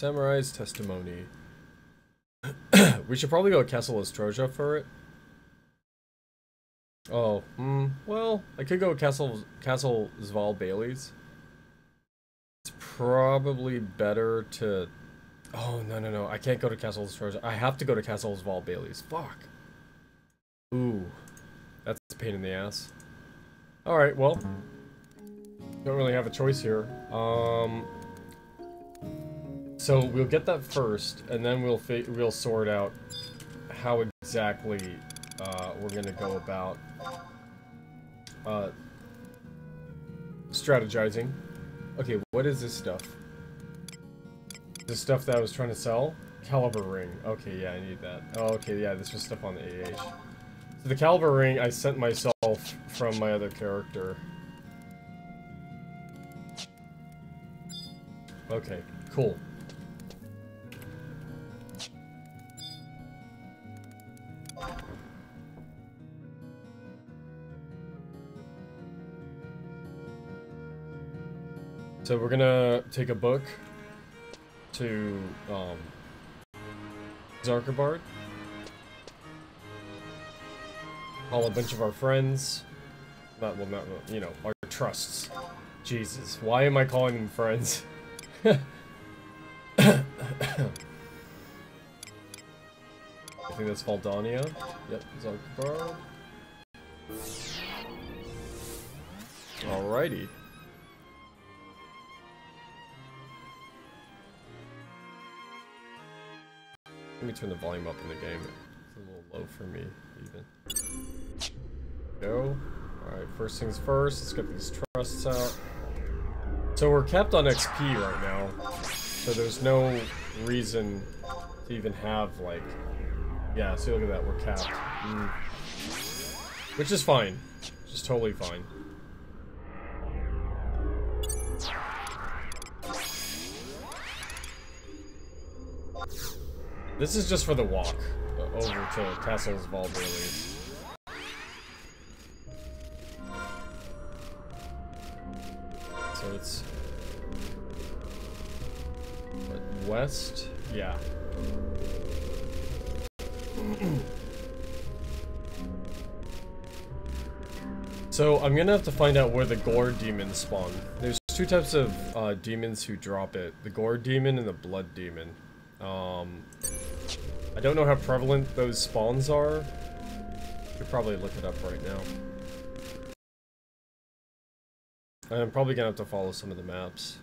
Samurai's testimony. we should probably go to Castle Oztroja for it. Oh, hmm. Well, I could go Castle Castle Zvahl Baileys. It's probably better to. Oh no no no! I can't go to Castle Oztroja. I have to go to Castle Zvahl Baileys. Fuck. Ooh, that's a pain in the ass. All right, well, don't really have a choice here. Um, so we'll get that first, and then we'll we'll sort out how exactly uh, we're gonna go about uh, strategizing. Okay, what is this stuff? The stuff that I was trying to sell? Caliber ring. Okay, yeah, I need that. Oh, okay, yeah, this was stuff on the AH. So the caliber ring I sent myself from my other character. Okay, cool. So we're gonna take a book to um. Call a bunch of our friends. Not well, not you know our trusts. Jesus, why am I calling them friends? I think that's Valdeaunia. Yep, Xarcabard. Alrighty. Let me turn the volume up in the game. It's a little low for me, even. Go. Alright, first things first, let's get these trusts out. So we're capped on XP right now. So there's no reason to even have, like... Yeah, see, look at that, we're capped. Mm. Which is fine. Just totally fine. This is just for the walk uh, over to Castle Zvahl Baileys. So it's west, yeah. so I'm gonna have to find out where the gore demons spawn. There's two types of uh, demons who drop it: the gore demon and the blood demon. Um, I don't know how prevalent those spawns are. Could probably look it up right now. I'm probably gonna have to follow some of the maps.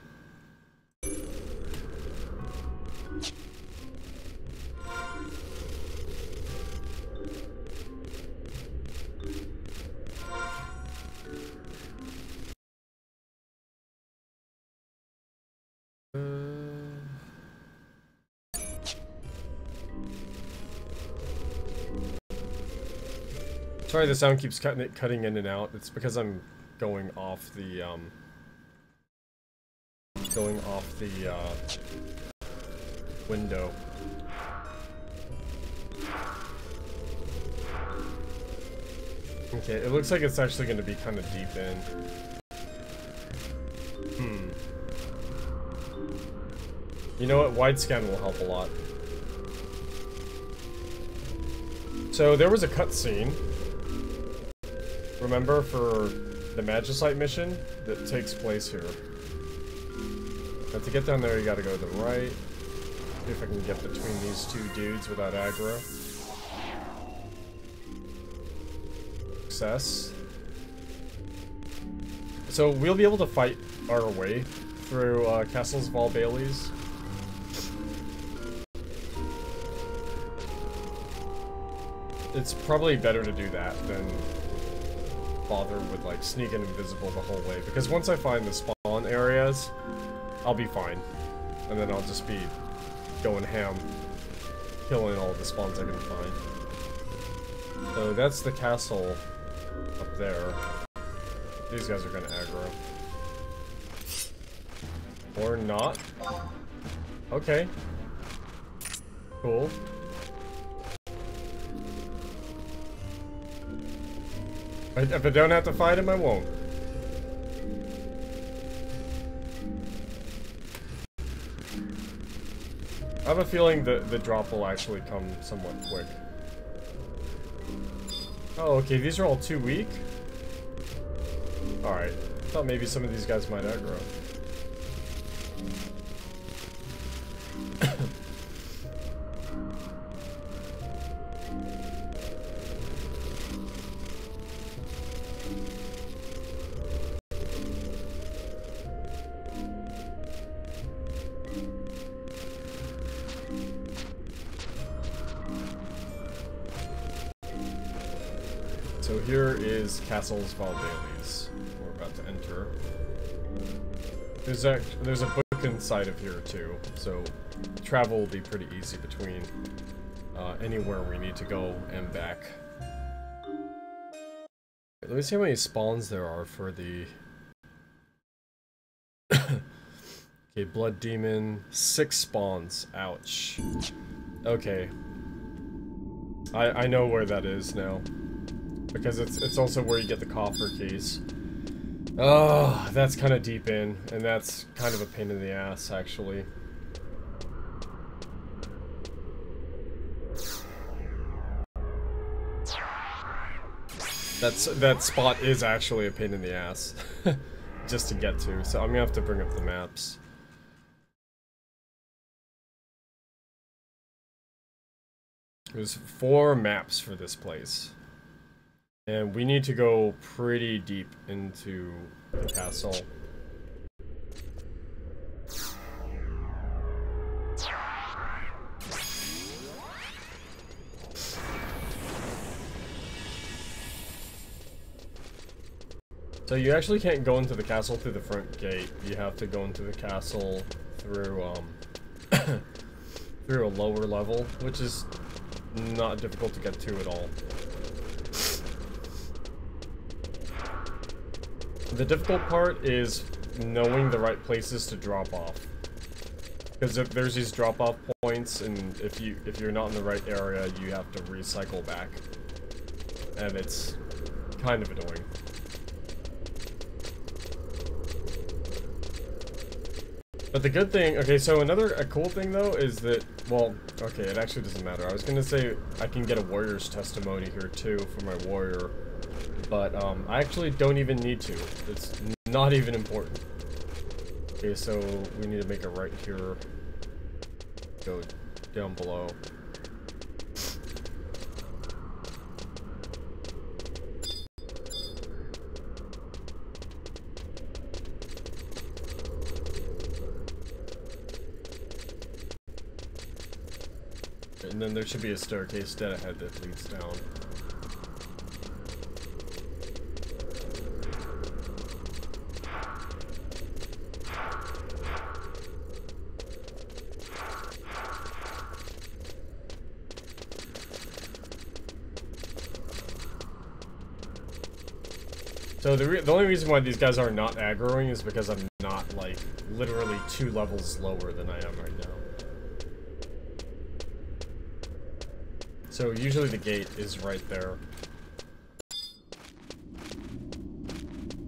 Sorry the sound keeps cutting, it cutting in and out. It's because I'm going off the, um... Going off the, uh... Window. Okay, it looks like it's actually going to be kind of deep in. Hmm. You know what? Wide scan will help a lot. So there was a cutscene remember, for the Magicite mission that takes place here. But to get down there, you gotta go to the right. See if I can get between these two dudes without aggro. Success. So we'll be able to fight our way through uh, Castle Zvahl Baileys. It's probably better to do that than bother with like sneaking invisible the whole way because once I find the spawn areas, I'll be fine. And then I'll just be going ham, killing all the spawns I can find. So that's the castle up there. These guys are gonna aggro. Or not. Okay. Cool. If I don't have to fight him, I won't. I have a feeling that the drop will actually come somewhat quick. Oh, okay, these are all too weak? Alright. Thought maybe some of these guys might aggro. So here is Castle Zvahl Baileys. We're about to enter. There's a there's a book inside of here too, so travel will be pretty easy between uh, anywhere we need to go and back. Let me see how many spawns there are for the. okay, blood demon, six spawns. Ouch. Okay. I I know where that is now because it's it's also where you get the coffer keys. Oh, that's kind of deep in, and that's kind of a pain in the ass, actually. That's that spot is actually a pain in the ass, just to get to. So I'm gonna have to bring up the maps. There's four maps for this place. And we need to go pretty deep into the castle. So you actually can't go into the castle through the front gate. You have to go into the castle through um through a lower level, which is not difficult to get to at all. The difficult part is knowing the right places to drop off. Because if there's these drop-off points, and if you if you're not in the right area, you have to recycle back, and it's kind of annoying. But the good thing, okay, so another a cool thing though is that, well, okay, it actually doesn't matter. I was gonna say I can get a warrior's testimony here too for my warrior but um, I actually don't even need to. It's not even important. Okay, so we need to make a right here. Go down below. And then there should be a staircase dead ahead that leads down. So the, only reason why these guys are not aggroing is because I'm not, like, literally two levels lower than I am right now. So usually the gate is right there.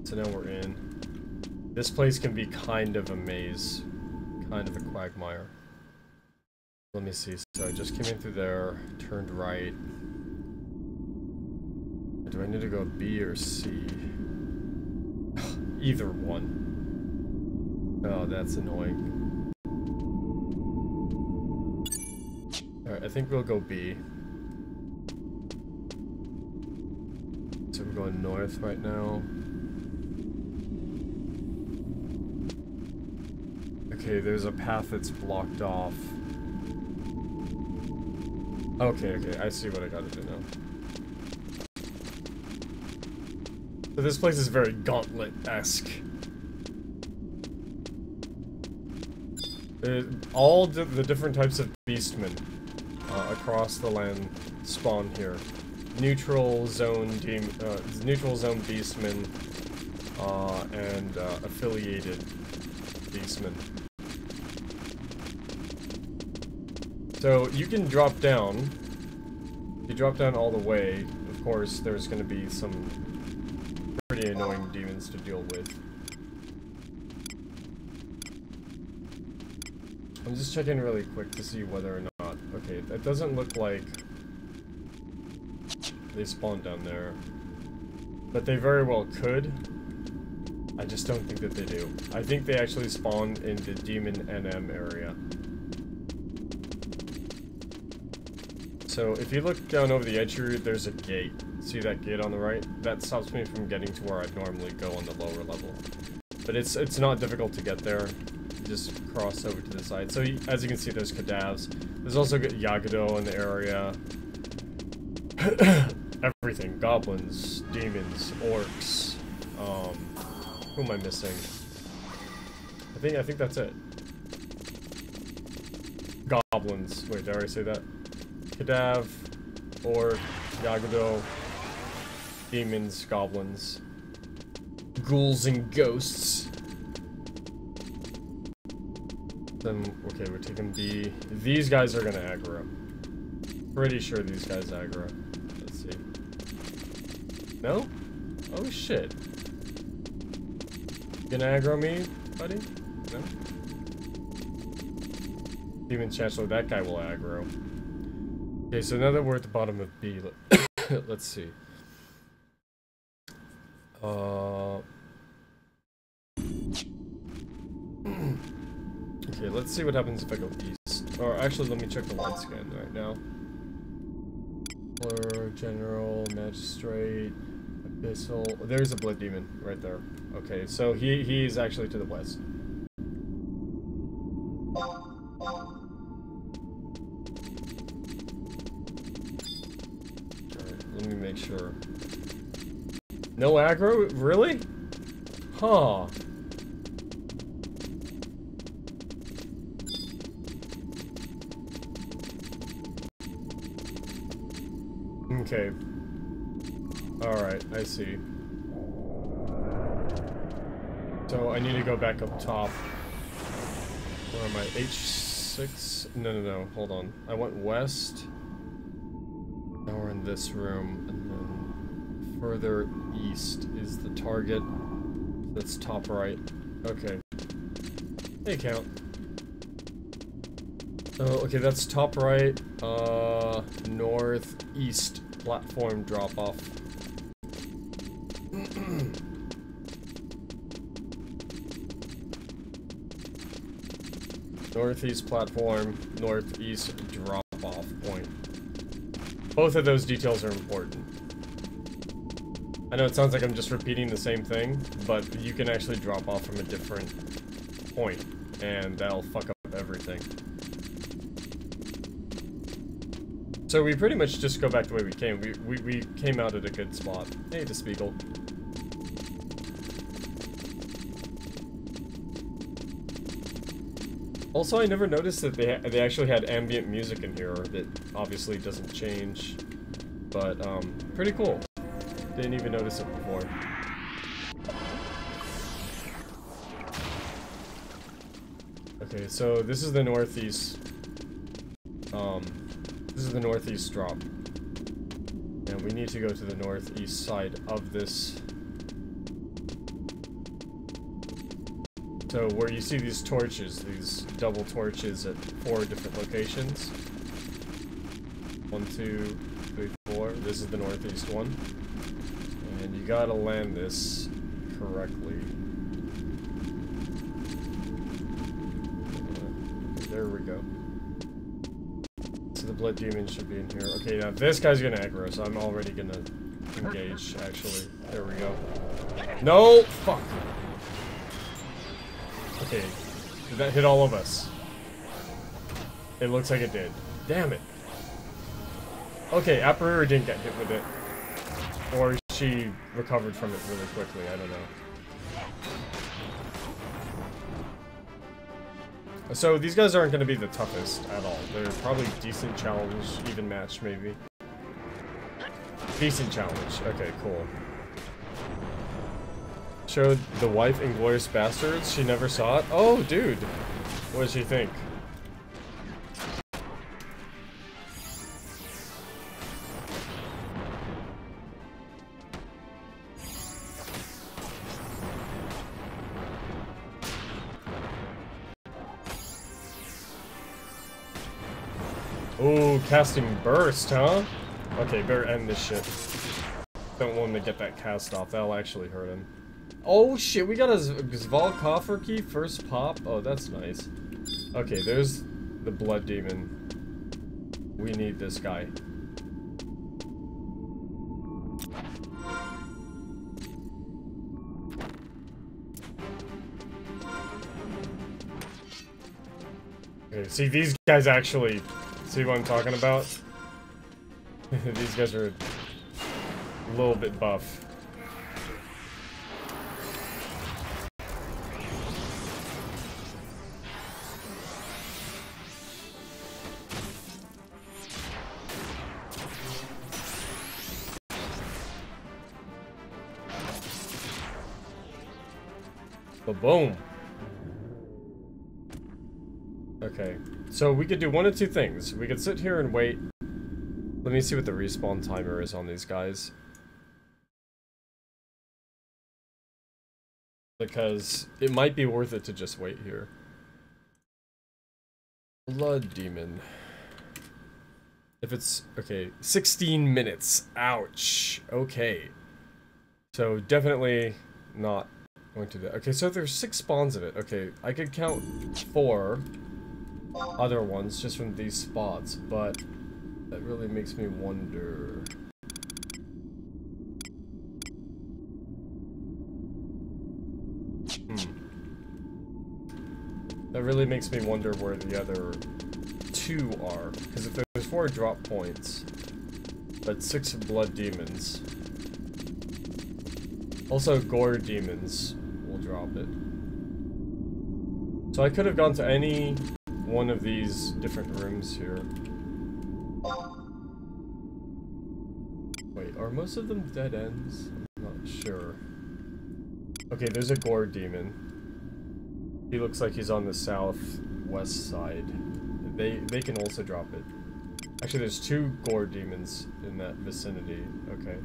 So now we're in. This place can be kind of a maze. Kind of a quagmire. Let me see. So I just came in through there, turned right. Do I need to go B or C? Either one. Oh, that's annoying. Alright, I think we'll go B. So we're going north right now. Okay, there's a path that's blocked off. Okay, okay, I see what I gotta do now. So this place is very gauntlet-esque. All the different types of beastmen uh, across the land spawn here. Neutral zone uh, neutral zone beastmen uh, and uh, affiliated beastmen. So you can drop down. You drop down all the way. Of course, there's going to be some pretty annoying demons to deal with. I'm just checking really quick to see whether or not... Okay, that doesn't look like... They spawn down there. But they very well could. I just don't think that they do. I think they actually spawn in the Demon NM area. So if you look down over the edge here, there's a gate. See that gate on the right? That stops me from getting to where I'd normally go on the lower level. But it's it's not difficult to get there. Just cross over to the side. So as you can see, there's Quadavs. There's also Yagudo in the area. Everything. Goblins, demons, orcs. Um, who am I missing? I think I think that's it. Goblins. Wait, did I say that? Quadav, Orc, Yagudo, demons, goblins, ghouls, and ghosts. Then, okay, we're taking B. These guys are gonna aggro. Pretty sure these guys aggro. Let's see. No? Oh shit. Gonna aggro me, buddy? No? Demon Chancellor, that guy will aggro. Okay, so now that we're at the bottom of B, let's see. Uh, okay, let's see what happens if I go east. Or actually, let me check the line scan right now. General, Magistrate, Abyssal. There's a Blood Demon right there. Okay, so he he's actually to the west. No aggro? Really? Huh. Okay. Alright, I see. So I need to go back up top. Where am I? H6? No, no, no. Hold on. I went west. Now we're in this room, and then further east is the target. That's top right. Okay. Hey, count. Oh, okay, that's top right, uh, northeast platform drop off. northeast platform, northeast drop off point. Both of those details are important. I know it sounds like I'm just repeating the same thing, but you can actually drop off from a different point, and that'll fuck up everything. So we pretty much just go back the way we came. We, we, we came out at a good spot. Hey, the Spiegel. Also, I never noticed that they they actually had ambient music in here that obviously doesn't change, but um, pretty cool. Didn't even notice it before. Okay, so this is the northeast. Um, this is the northeast drop, and we need to go to the northeast side of this So where you see these torches, these double torches at four different locations. One, two, three, four. This is the northeast one. Gotta land this correctly. Uh, there we go. So the blood demon should be in here. Okay, now this guy's gonna aggro, so I'm already gonna engage, actually. There we go. No! Fuck! Okay. Did that hit all of us? It looks like it did. Damn it. Okay, Apururu didn't get hit with it. Or she recovered from it really quickly, I don't know. So these guys aren't going to be the toughest at all. They're probably decent challenge, even match maybe. Decent challenge. Okay, cool showed the wife Inglourious Basterds. She never saw it. Oh, dude. What does she think? Casting burst, huh? Okay, better end this shit. Don't want him to get that cast off. That'll actually hurt him. Oh shit, we got a Zvahl key first pop. Oh, that's nice. Okay, there's the blood demon. We need this guy. Okay, see, these guys actually... See what I'm talking about? these guys are a little bit buff. Boom. So we could do one of two things. We could sit here and wait. Let me see what the respawn timer is on these guys. Because it might be worth it to just wait here. Blood Demon. If it's... Okay, 16 minutes. Ouch. Okay. So definitely not going to do that. Okay, so there's six spawns of it. Okay, I could count four other ones just from these spots, but that really makes me wonder... Hmm. That really makes me wonder where the other two are. Because if there's four drop points, but six blood demons. Also gore demons will drop it. So I could have gone to any one of these different rooms here. Wait, are most of them dead ends? I'm not sure. Okay, there's a gore demon. He looks like he's on the southwest side. They they can also drop it. Actually, there's two gore demons in that vicinity. Okay.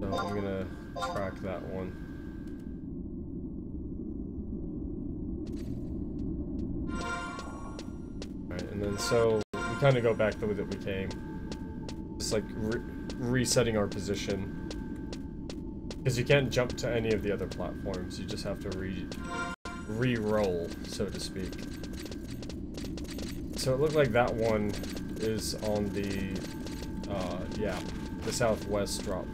So I'm gonna track that one. And then so we kind of go back the way that we came. Just like re resetting our position. Because you can't jump to any of the other platforms. You just have to re re-roll, so to speak. So it looked like that one is on the, uh, yeah, the southwest drop.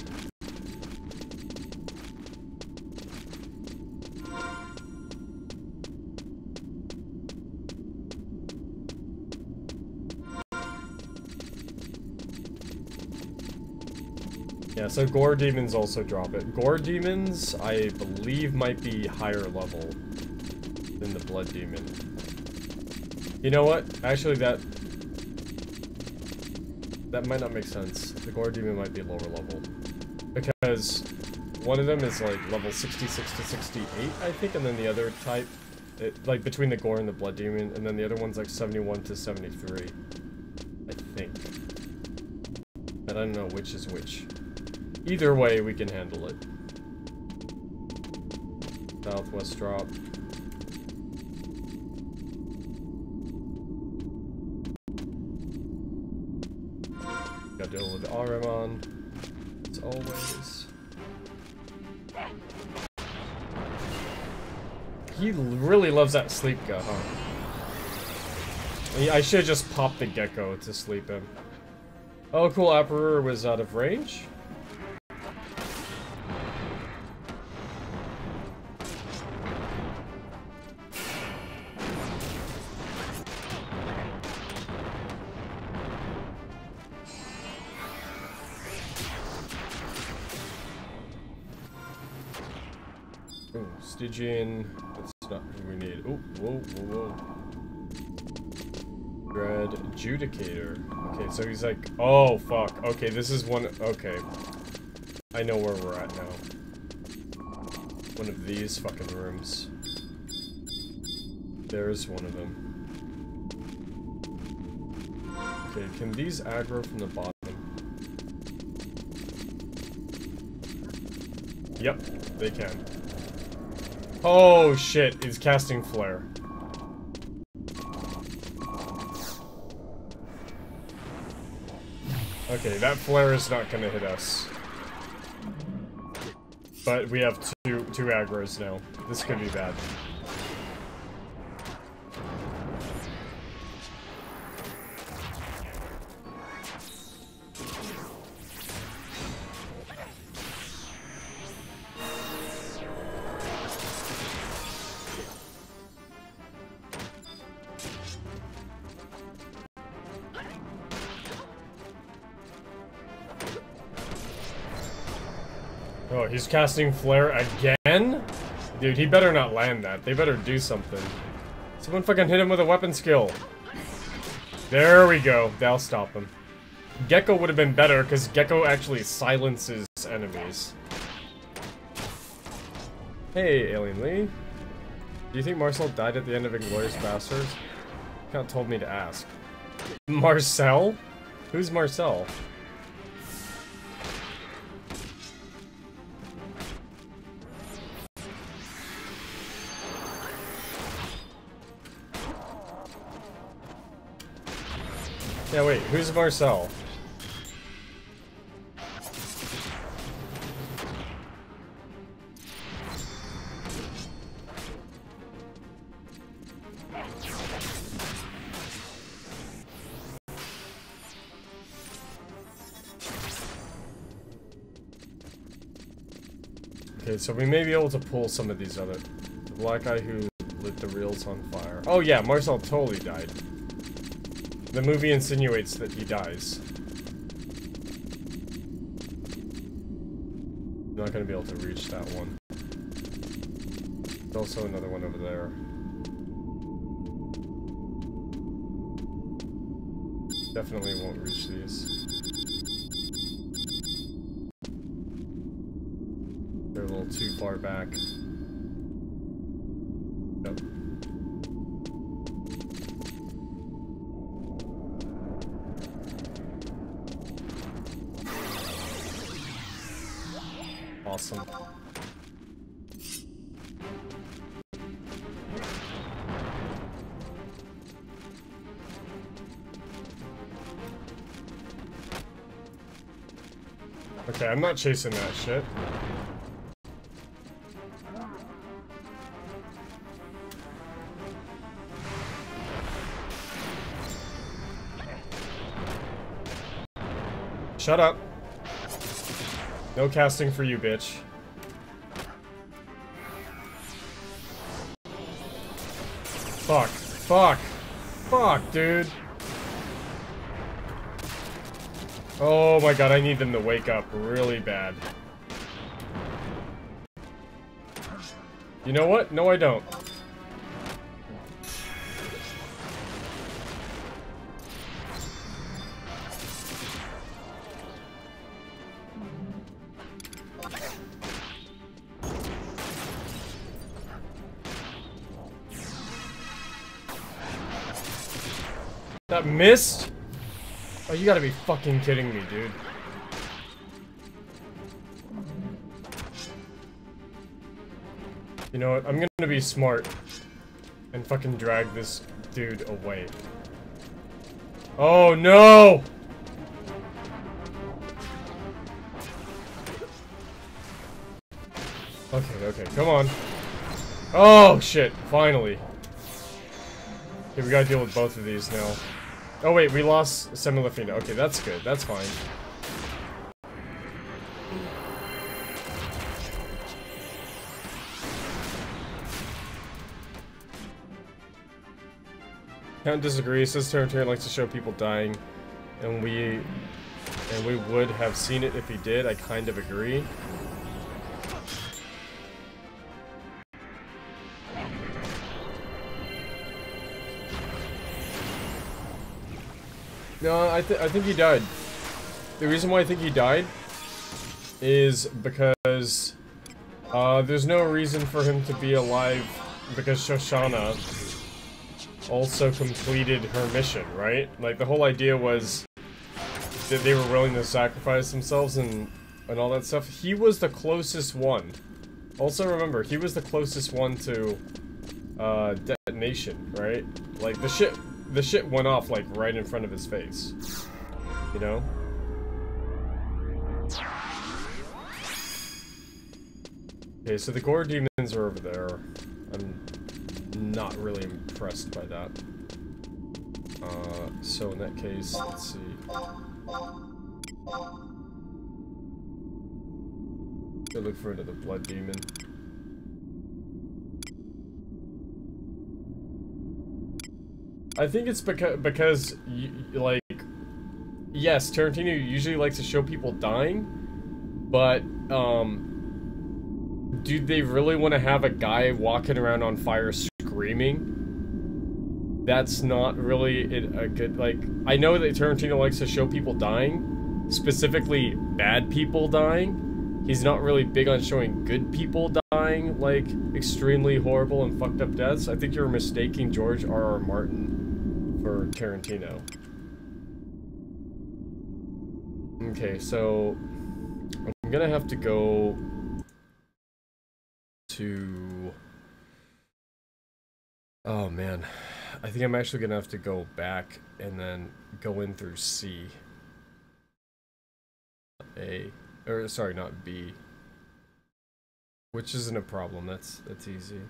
So Gore Demons also drop it. Gore Demons, I believe, might be higher level than the Blood Demon. You know what? Actually, that... That might not make sense. The Gore Demon might be lower level. Because one of them is like level 66 to 68, I think, and then the other type, it, like between the Gore and the Blood Demon, and then the other one's like 71 to 73. I think. And I don't know which is which. Either way, we can handle it. Southwest drop. Gotta deal with Ahriman. As always. He really loves that sleep gut, huh? I should just pop the gecko to sleep him. Oh, cool, Emperor was out of range? Stygian. That's not who we need. Oh, whoa, whoa, whoa. Dread Judicator. Okay, so he's like, oh, fuck. Okay, this is one, okay. I know where we're at now. One of these fucking rooms. There's one of them. Okay, can these aggro from the bottom? Yep, they can. Oh shit, he's casting flare. Okay, that flare is not gonna hit us. But we have two two aggros now. This could be bad. He's casting flare again? Dude, he better not land that. They better do something. Someone fucking hit him with a weapon skill. There we go. That'll stop him. Gecko would have been better, because Gecko actually silences enemies. Hey, Alien Lee. Do you think Marcel died at the end of Inglourious Basterds? Count told me to ask. Marcel? Who's Marcel? Yeah, wait, who's Marcel? Okay, so we may be able to pull some of these other... The black guy who lit the reels on fire. Oh yeah, Marcel totally died. The movie insinuates that he dies. I'm not gonna be able to reach that one. There's also another one over there. Definitely won't reach these. They're a little too far back. Not chasing that shit. Shut up. No casting for you, bitch. Fuck. Fuck. Fuck, dude. Oh my god, I need them to wake up really bad. You know what? No, I don't. That missed? You gotta be fucking kidding me, dude. You know what? I'm gonna be smart and fucking drag this dude away. Oh no! Okay, okay, come on. Oh shit, finally. Okay, we gotta deal with both of these now. Oh wait, we lost Semih Lafihna. Okay, that's good. That's fine. Count disagrees. Says Terran likes to show people dying, and we and we would have seen it if he did. I kind of agree. No, I, th I think he died. The reason why I think he died is because uh, there's no reason for him to be alive because Shoshana also completed her mission, right? Like, the whole idea was that they were willing to sacrifice themselves and, and all that stuff. He was the closest one. Also remember, he was the closest one to uh, detonation, right? Like, the shit the shit went off like right in front of his face. You know? Okay, so the gore demons are over there. I'm not really impressed by that. Uh, so in that case, let's see. Go look for another blood demon. I think it's because because you, like yes, Tarantino usually likes to show people dying, but um do they really want to have a guy walking around on fire screaming? That's not really a good like I know that Tarantino likes to show people dying, specifically bad people dying. He's not really big on showing good people dying, like extremely horrible and fucked up deaths. I think you're mistaking George R. R. Martin for Tarantino. Okay, so I'm gonna have to go to. Oh man, I think I'm actually gonna have to go back and then go in through C. A, or sorry, not B. Which isn't a problem. That's that's easy.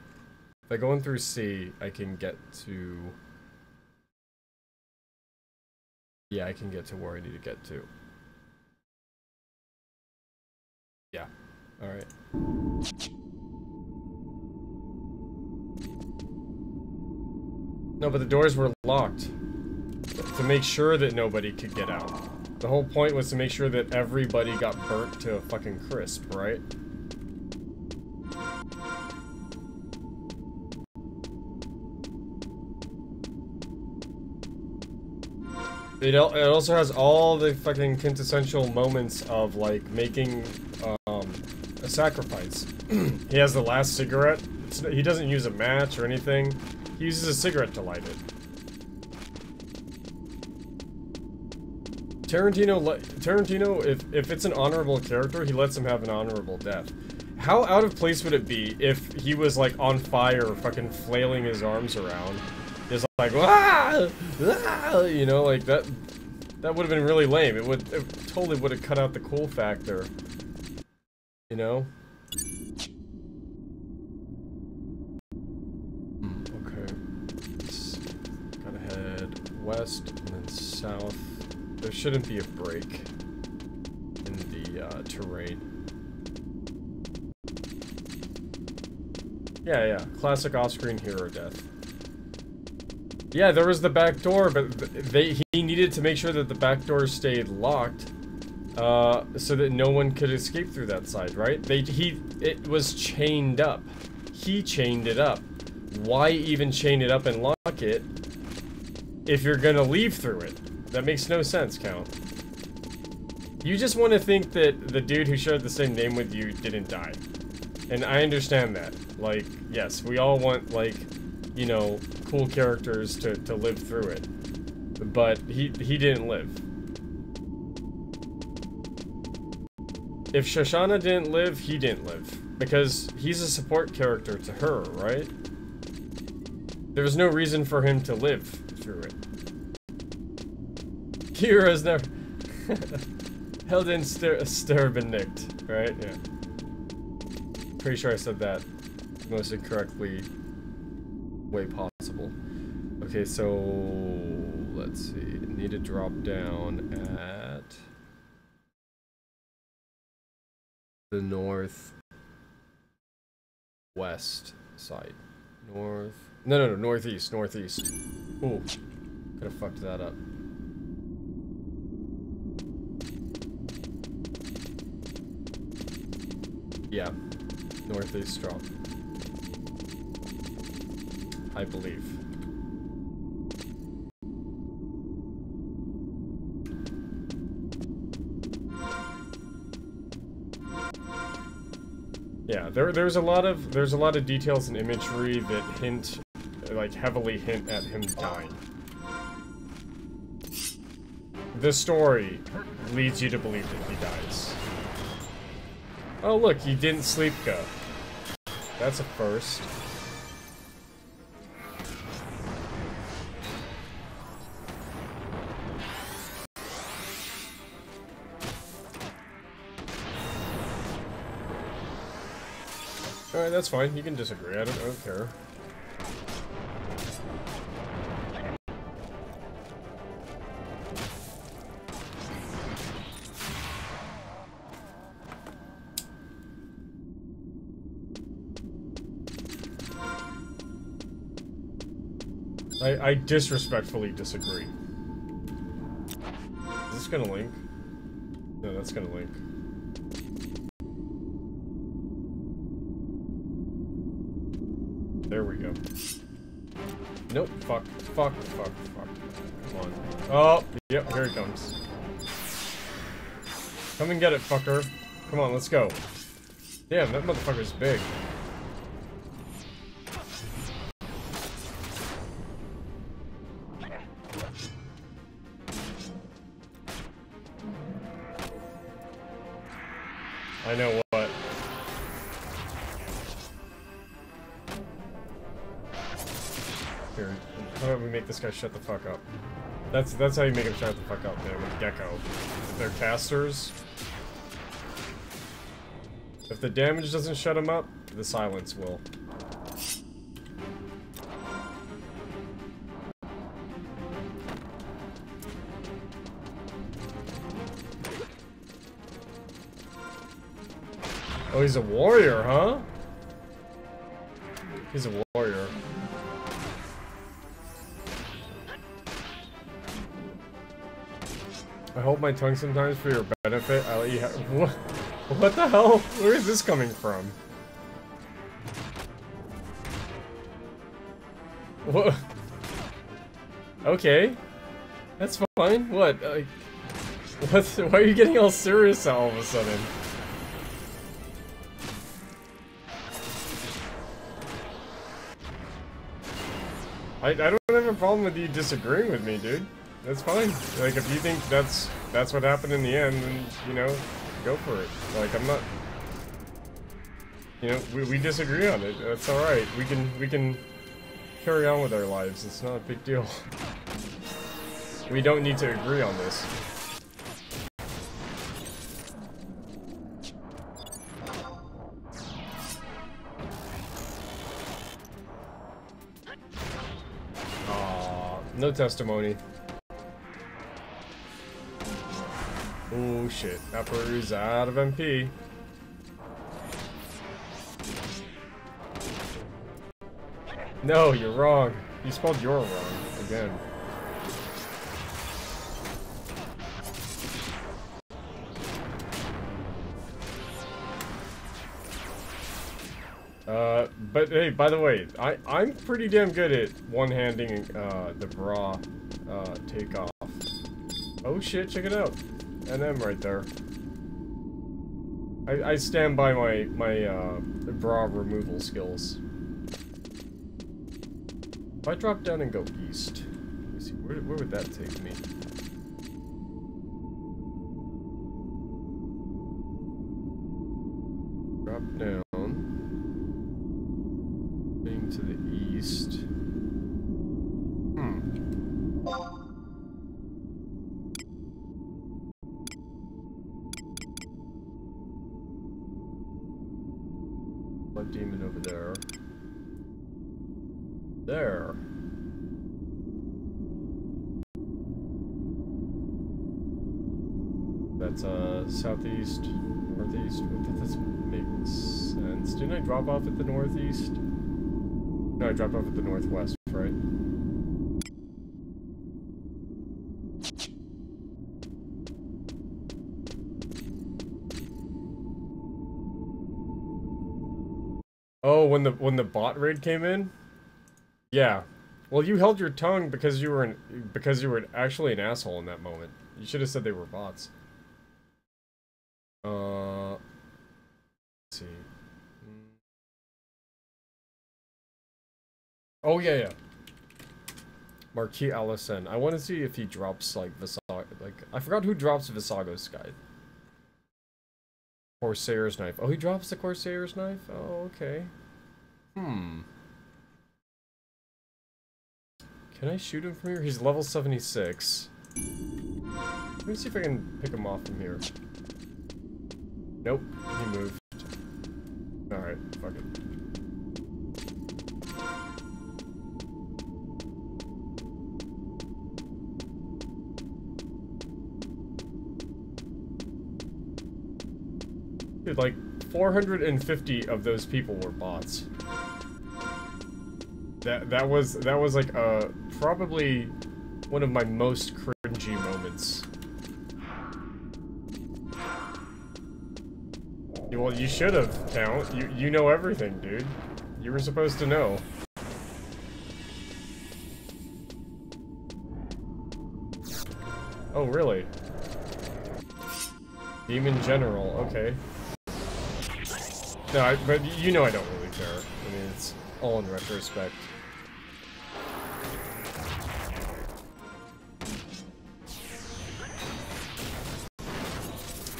If I go in through C, I can get to. Yeah, I can get to where I need to get to. Yeah. Alright. No, but the doors were locked. To make sure that nobody could get out. The whole point was to make sure that everybody got burnt to a fucking crisp, right? It, it also has all the fucking quintessential moments of, like, making, um, a sacrifice. he has the last cigarette. It's, he doesn't use a match or anything. He uses a cigarette to light it. Tarantino, Tarantino, if, if it's an honorable character, he lets him have an honorable death. How out of place would it be if he was, like, on fire, fucking flailing his arms around, is like, ah, ah, you know, like that. That would have been really lame. It would it totally would have cut out the cool factor. You know. Hmm, okay. gotta head west and then south. There shouldn't be a break in the uh, terrain. Yeah, yeah. Classic off-screen hero death. Yeah, there was the back door, but they he needed to make sure that the back door stayed locked, uh, so that no one could escape through that side, right? They he it was chained up. He chained it up. Why even chain it up and lock it if you're gonna leave through it? That makes no sense, Count. You just want to think that the dude who shared the same name with you didn't die. And I understand that. Like, yes, we all want, like, you know, cool characters to, to live through it. But he, he didn't live. If Shoshana didn't live, he didn't live. Because he's a support character to her, right? There was no reason for him to live through it. Kira's never... Held in stir, stir been nicked, right? Yeah. Pretty sure I said that most incorrectly way possible. Okay, so let's see. Need to drop down at the north west side. North. No, no, no. Northeast. Northeast. Ooh. Could have fucked that up. Yeah. Northeast drop. I believe. Yeah, there there's a lot of there's a lot of details and imagery that hint like heavily hint at him dying. The story leads you to believe that he dies. Oh look, he didn't sleep go. That's a first. That's fine. You can disagree. I don't, I don't care. I, I disrespectfully disagree. Is this gonna link? No, that's gonna link. There we go. Nope, fuck, fuck, fuck, fuck. Come on. Oh, yep, here he comes. Come and get it, fucker. Come on, let's go. Damn, that motherfucker's big. Shut the fuck up? That's that's how you make him shut the fuck up, man, with Gekko. If they're casters. If the damage doesn't shut him up, the silence will. Oh, he's a warrior, huh? He's a warrior. My tongue sometimes for your benefit. I let you What? What the hell? Where is this coming from? What? Okay. That's fine. What? What? Why are you getting all serious all of a sudden? I, I don't have a problem with you disagreeing with me, dude. That's fine. Like, if you think that's that's what happened in the end, then, you know, go for it. Like, I'm not... You know, we, we disagree on it. That's alright. We can, we can carry on with our lives. It's not a big deal. We don't need to agree on this. No testimony. Oh shit, is out of MP. No, you're wrong. You spelled your wrong, again. Uh, but hey, by the way, I, I'm pretty damn good at one-handing uh, the bra uh, takeoff. Oh shit, check it out. NM right there. I, I stand by my, my uh, bra removal skills. If I drop down and go east, see, where, where would that take me? Drop down. Drop off at the northeast? No, I dropped off at the northwest, right? Oh, when the when the bot raid came in? Yeah. Well, you held your tongue because you were an, because you were actually an asshole in that moment. You should have said they were bots. Uh, Oh, yeah, yeah. Marquis Allocen. I want to see if he drops, like, Visago. Like, I forgot who drops Visago's guide. Corsair's knife. Oh, he drops the Corsair's knife? Oh, okay. Hmm. Can I shoot him from here? He's level 76. Let me see if I can pick him off from here. Nope, he moved. Alright, fuck it. Dude, like, 450 of those people were bots. That that was that was like uh probably one of my most cringy moments. Well, you should have, Count. You you know everything, dude. You were supposed to know. Oh, really? Demon General, okay. No, I, but you know I don't really care. I mean, it's all in retrospect.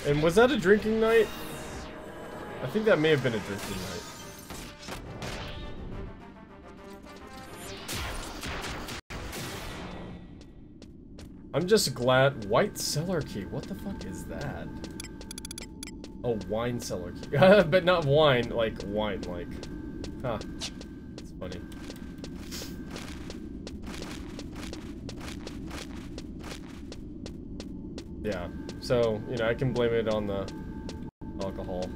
And was that a drinking night? I think that may have been a drinking night. I'm just glad- White cellar key, what the fuck is that? Oh, wine cellar but not wine, like wine, like. Huh. It's funny. Yeah. So, you know, I can blame it on the alcohol.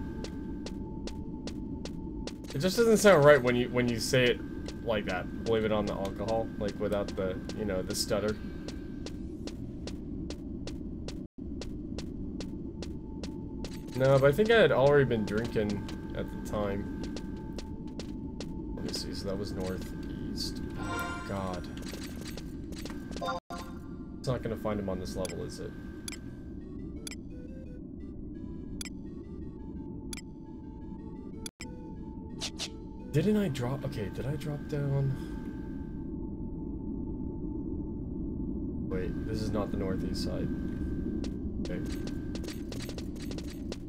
It just doesn't sound right when you when you say it like that. Blame it on the alcohol, like without the, you know, the stutter. No, but I think I had already been drinking at the time. Let me see, so that was northeast. Oh, God. It's not gonna find him on this level, is it? Didn't I drop? Okay, did I drop down? Wait, this is not the northeast side. Okay.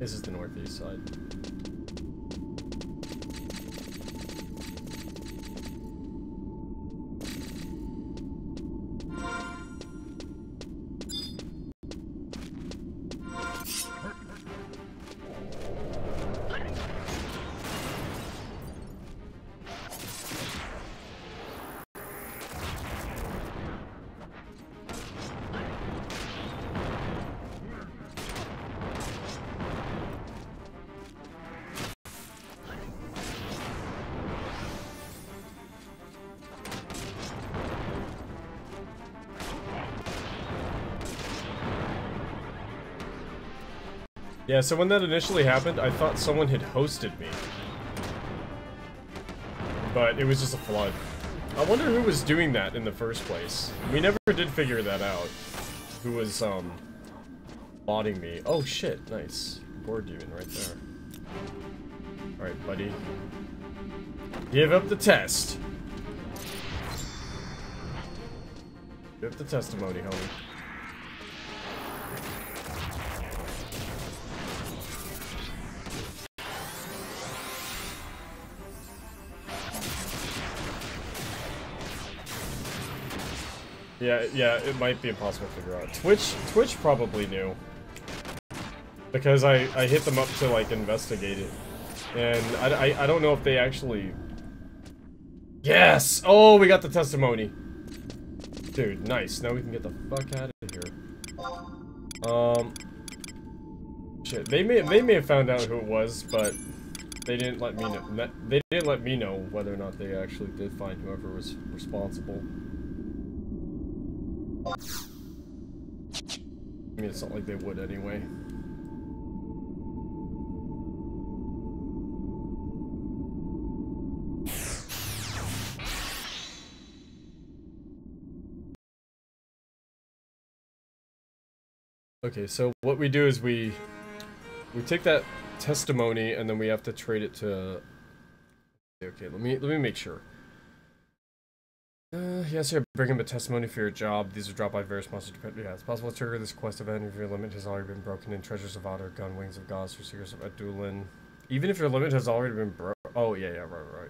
This is the northeast side. Yeah, so when that initially happened, I thought someone had hosted me. But it was just a flood. I wonder who was doing that in the first place. We never did figure that out. Who was, um, botting me. Oh shit, nice. Board demon right there. Alright, buddy. Give up the test. Give up the testimony, homie. Yeah, yeah, it might be impossible to figure out. Twitch, Twitch probably knew. Because I, I hit them up to, like, investigate it. And I, I, I don't know if they actually... Yes! Oh, we got the testimony. Dude, nice. Now we can get the fuck out of here. Um... Shit, they may, they may have found out who it was, but they didn't let me know. They didn't let me know whether or not they actually did find whoever was responsible. I mean, it's not like they would anyway. Okay, so what we do is we we take that testimony and then we have to trade it to okay, let me let me make sure. Uh, yes, you're bringing a testimony for your job. These are dropped by various monsters. Yeah, it's possible to trigger this quest event if your limit has already been broken in Treasures of Aht Urhgan Wings of Gods, or Seekers of Adoulin. Even if your limit has already been broken. Oh, yeah, yeah, right, right.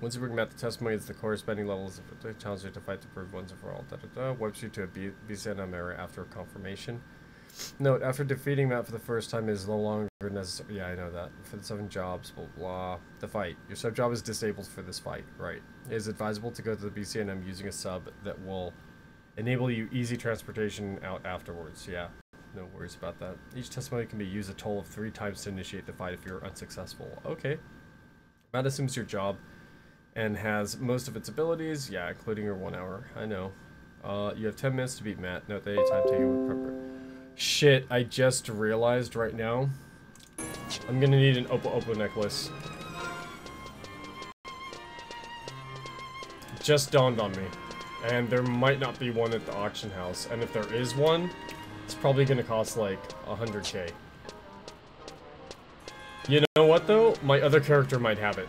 Once you bring out the testimony, it's the corresponding levels of the challenge you to fight to prove once and for all. Da, da, da. Wipes you to a BCNM area after confirmation. Note, after defeating Maat for the first time is no longer necessary. Yeah, I know that. For the seven jobs, blah, blah. The fight. Your sub job is disabled for this fight. Right. It is advisable to go to the BCNM using a sub that will enable you easy transportation out afterwards. Yeah, no worries about that. Each testimony can be used a total of three times to initiate the fight if you're unsuccessful. Okay. Maat assumes your job and has most of its abilities. Yeah, including your one hour. I know. Uh, you have 10 minutes to beat Maat. Note that time taken with prepper. Shit, I just realized right now. I'm gonna need an Opo-opo necklace. Just dawned on me. And there might not be one at the auction house. And if there is one, it's probably gonna cost like 100k. You know what though? My other character might have it.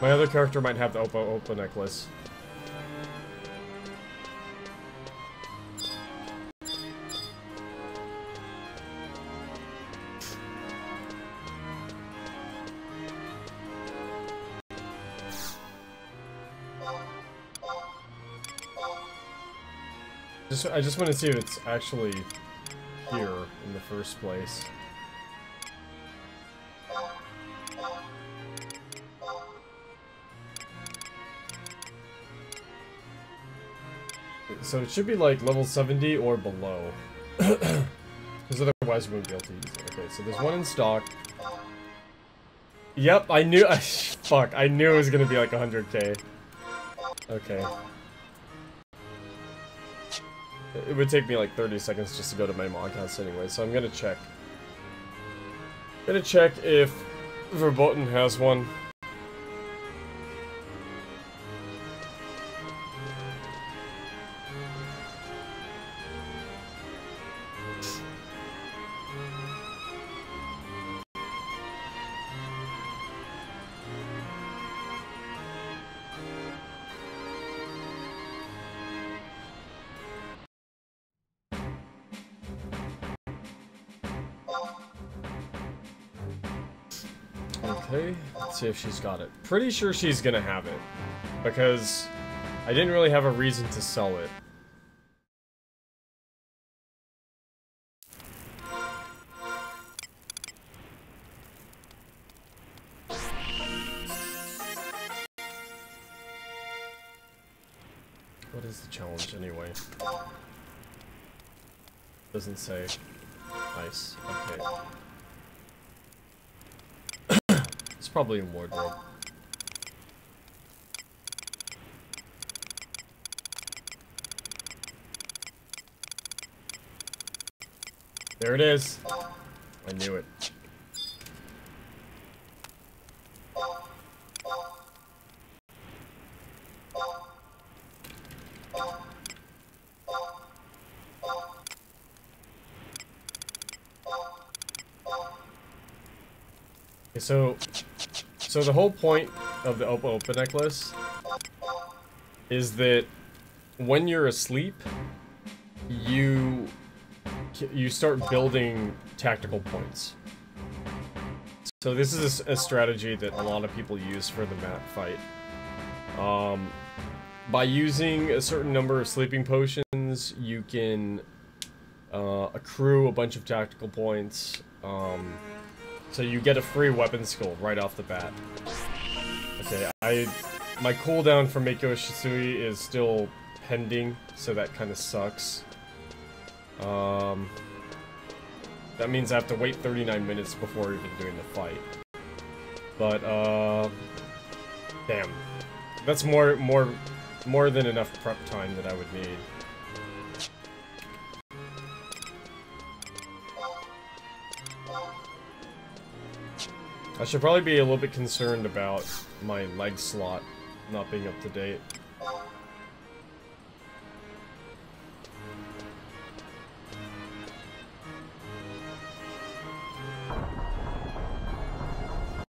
My other character might have the Opo-opo necklace. Just, I just want to see if it's actually here in the first place. So it should be like level 70 or below. Because otherwise we won't be able to use it. Okay, so there's one in stock. Yep, I knew- fuck, I knew it was gonna be like 100k. Okay. It would take me like 30 seconds just to go to my Mog House anyway, so I'm gonna check. Gonna check if Verboten has one. See if she's got it. Pretty sure she's gonna have it. Because I didn't really have a reason to sell it. What is the challenge anyway? Doesn't say. Nice. Okay. It's probably in wardrobe. There it is. I knew it. So, so the whole point of the Opo-opo necklace is that when you're asleep, you you start building tactical points. So this is a, a strategy that a lot of people use for the map fight. Um, by using a certain number of sleeping potions, you can uh, accrue a bunch of tactical points. Um, so you get a free weapon skill right off the bat. Okay, I my cooldown for Meikyo Shisui is still pending, so that kind of sucks. Um, that means I have to wait 39 minutes before even doing the fight. But, uh, damn. That's more, more, more than enough prep time that I would need. I should probably be a little bit concerned about my leg slot not being up to date.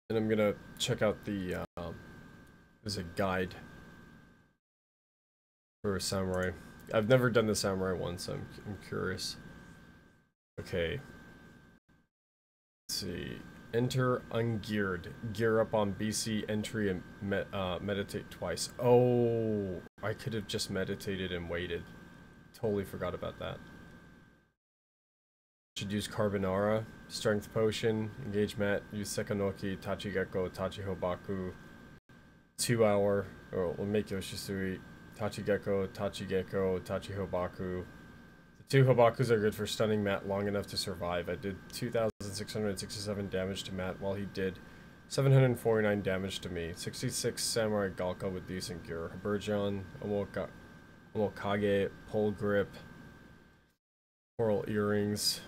And I'm gonna check out the, uh, there's a guide for a samurai. I've never done the samurai one, so I'm, I'm curious. Okay. Let's see. Enter ungeared. Gear up on BC entry and uh, meditate twice. Oh, I could have just meditated and waited. Totally forgot about that. Should use Carbonara, Strength Potion, Engage Maat, use Sekkanoki, Tachigekko, Tachihobaku, 2 hour, or we'll make Yoshisui, Tachigekko, Tachigekko, Tachihobaku. The two Hobakus are good for stunning Maat long enough to survive. I did 2,667 damage to Maat while he did 749 damage to me. 66 Samurai Galka with decent gear. Haubergeon, Omoka, Omokage, Pole Grip, Coral Earrings,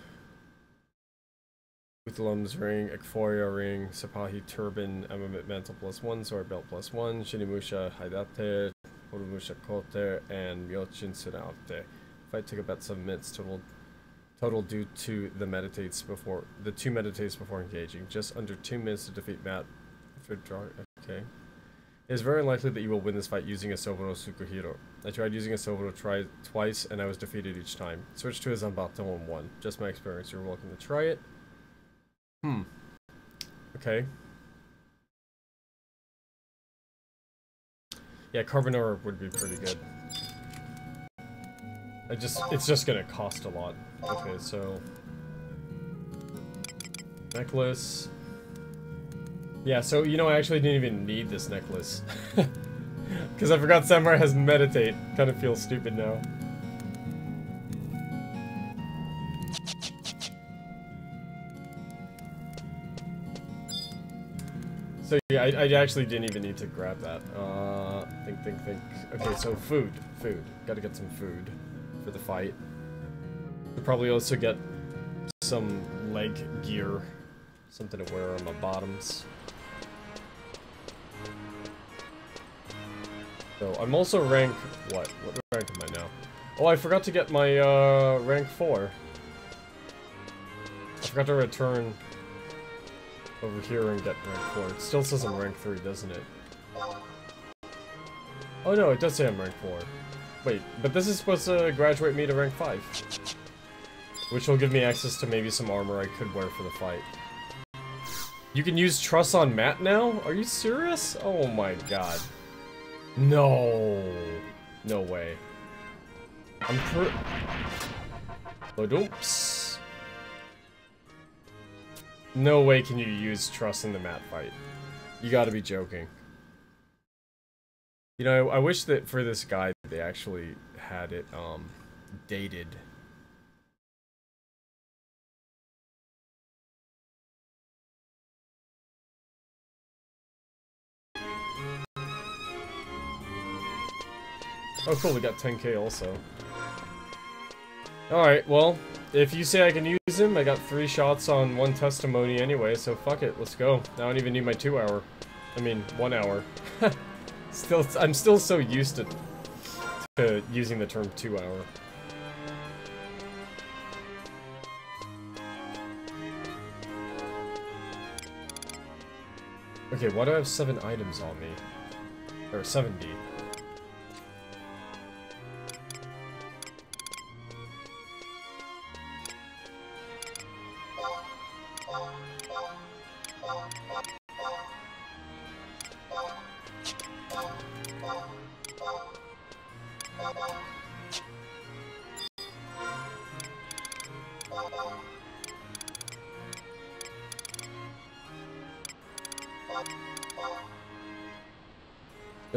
Ulthalam's Ring, Ecphoria Ring, Sipahi Turban, Amemet Mantle plus 1, Sword Belt plus 1, Shinimusha Haidate, Horumusha Kote, and Myochin Tsunaote. Fight took about 7 minutes total total due to the meditates before the two meditates before engaging. Just under 2 minutes to defeat Maat. Okay. It is very unlikely that you will win this fight using a Soboro Sukehiro. I tried using a Soboro try twice and I was defeated each time. Switch to a Zanbato and won. Just my experience. You're welcome to try it. Hmm. Okay. Yeah, Carbonara would be pretty good. I just, it's just gonna cost a lot. Okay, so... Necklace. Yeah, so, you know, I actually didn't even need this necklace. Because I forgot Samurai has Meditate. Kind of feels stupid now. So yeah, I, I, actually didn't even need to grab that. Uh, think, think, think. Okay, so food, food. Got to get some food for the fight. Probably also get some leg gear, something to wear on my bottoms. So I'm also rank what? What rank am I now? Oh, I forgot to get my uh, rank four. I forgot to return over here and get rank 4. It still says I'm rank 3, doesn't it? Oh no, it does say I'm rank 4. Wait, but this is supposed to graduate me to rank 5. Which will give me access to maybe some armor I could wear for the fight. You can use Truss on Maat now? Are you serious? Oh my god. No. No way. I'm per- But oops. No way can you use Truss in the Maat fight. You gotta be joking. You know, I, I wish that for this guy, they actually had it, um, dated. Oh cool, we got 10k also. Alright, well, if you say I can use him, I got three shots on one testimony anyway, so fuck it, let's go. I don't even need my two hour. I mean, one hour. still, I'm still so used to, to using the term two hour. Okay, why do I have seven items on me? Or 70.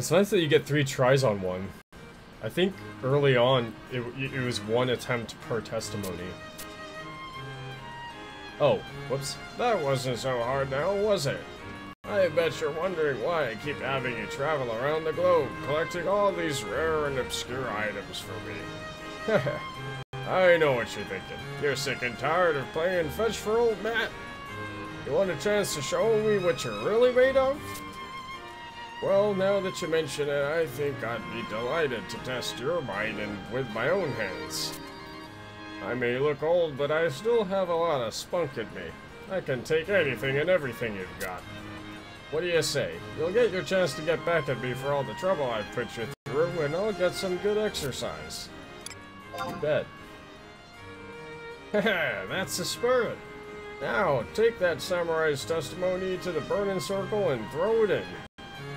It's nice that you get three tries on one. I think early on, it, it was one attempt per testimony. Oh, whoops. That wasn't so hard now, was it? I bet you're wondering why I keep having you travel around the globe, collecting all these rare and obscure items for me. I know what you're thinking. You're sick and tired of playing fetch for old Maat. You want a chance to show me what you're really made of? Well, now that you mention it, I think I'd be delighted to test your mind and with my own hands. I may look old, but I still have a lot of spunk in me. I can take anything and everything you've got. What do you say? You'll get your chance to get back at me for all the trouble I've put you through, and I'll get some good exercise. You bet. That's the spirit. Now, take that samurai's testimony to the burning circle and throw it in.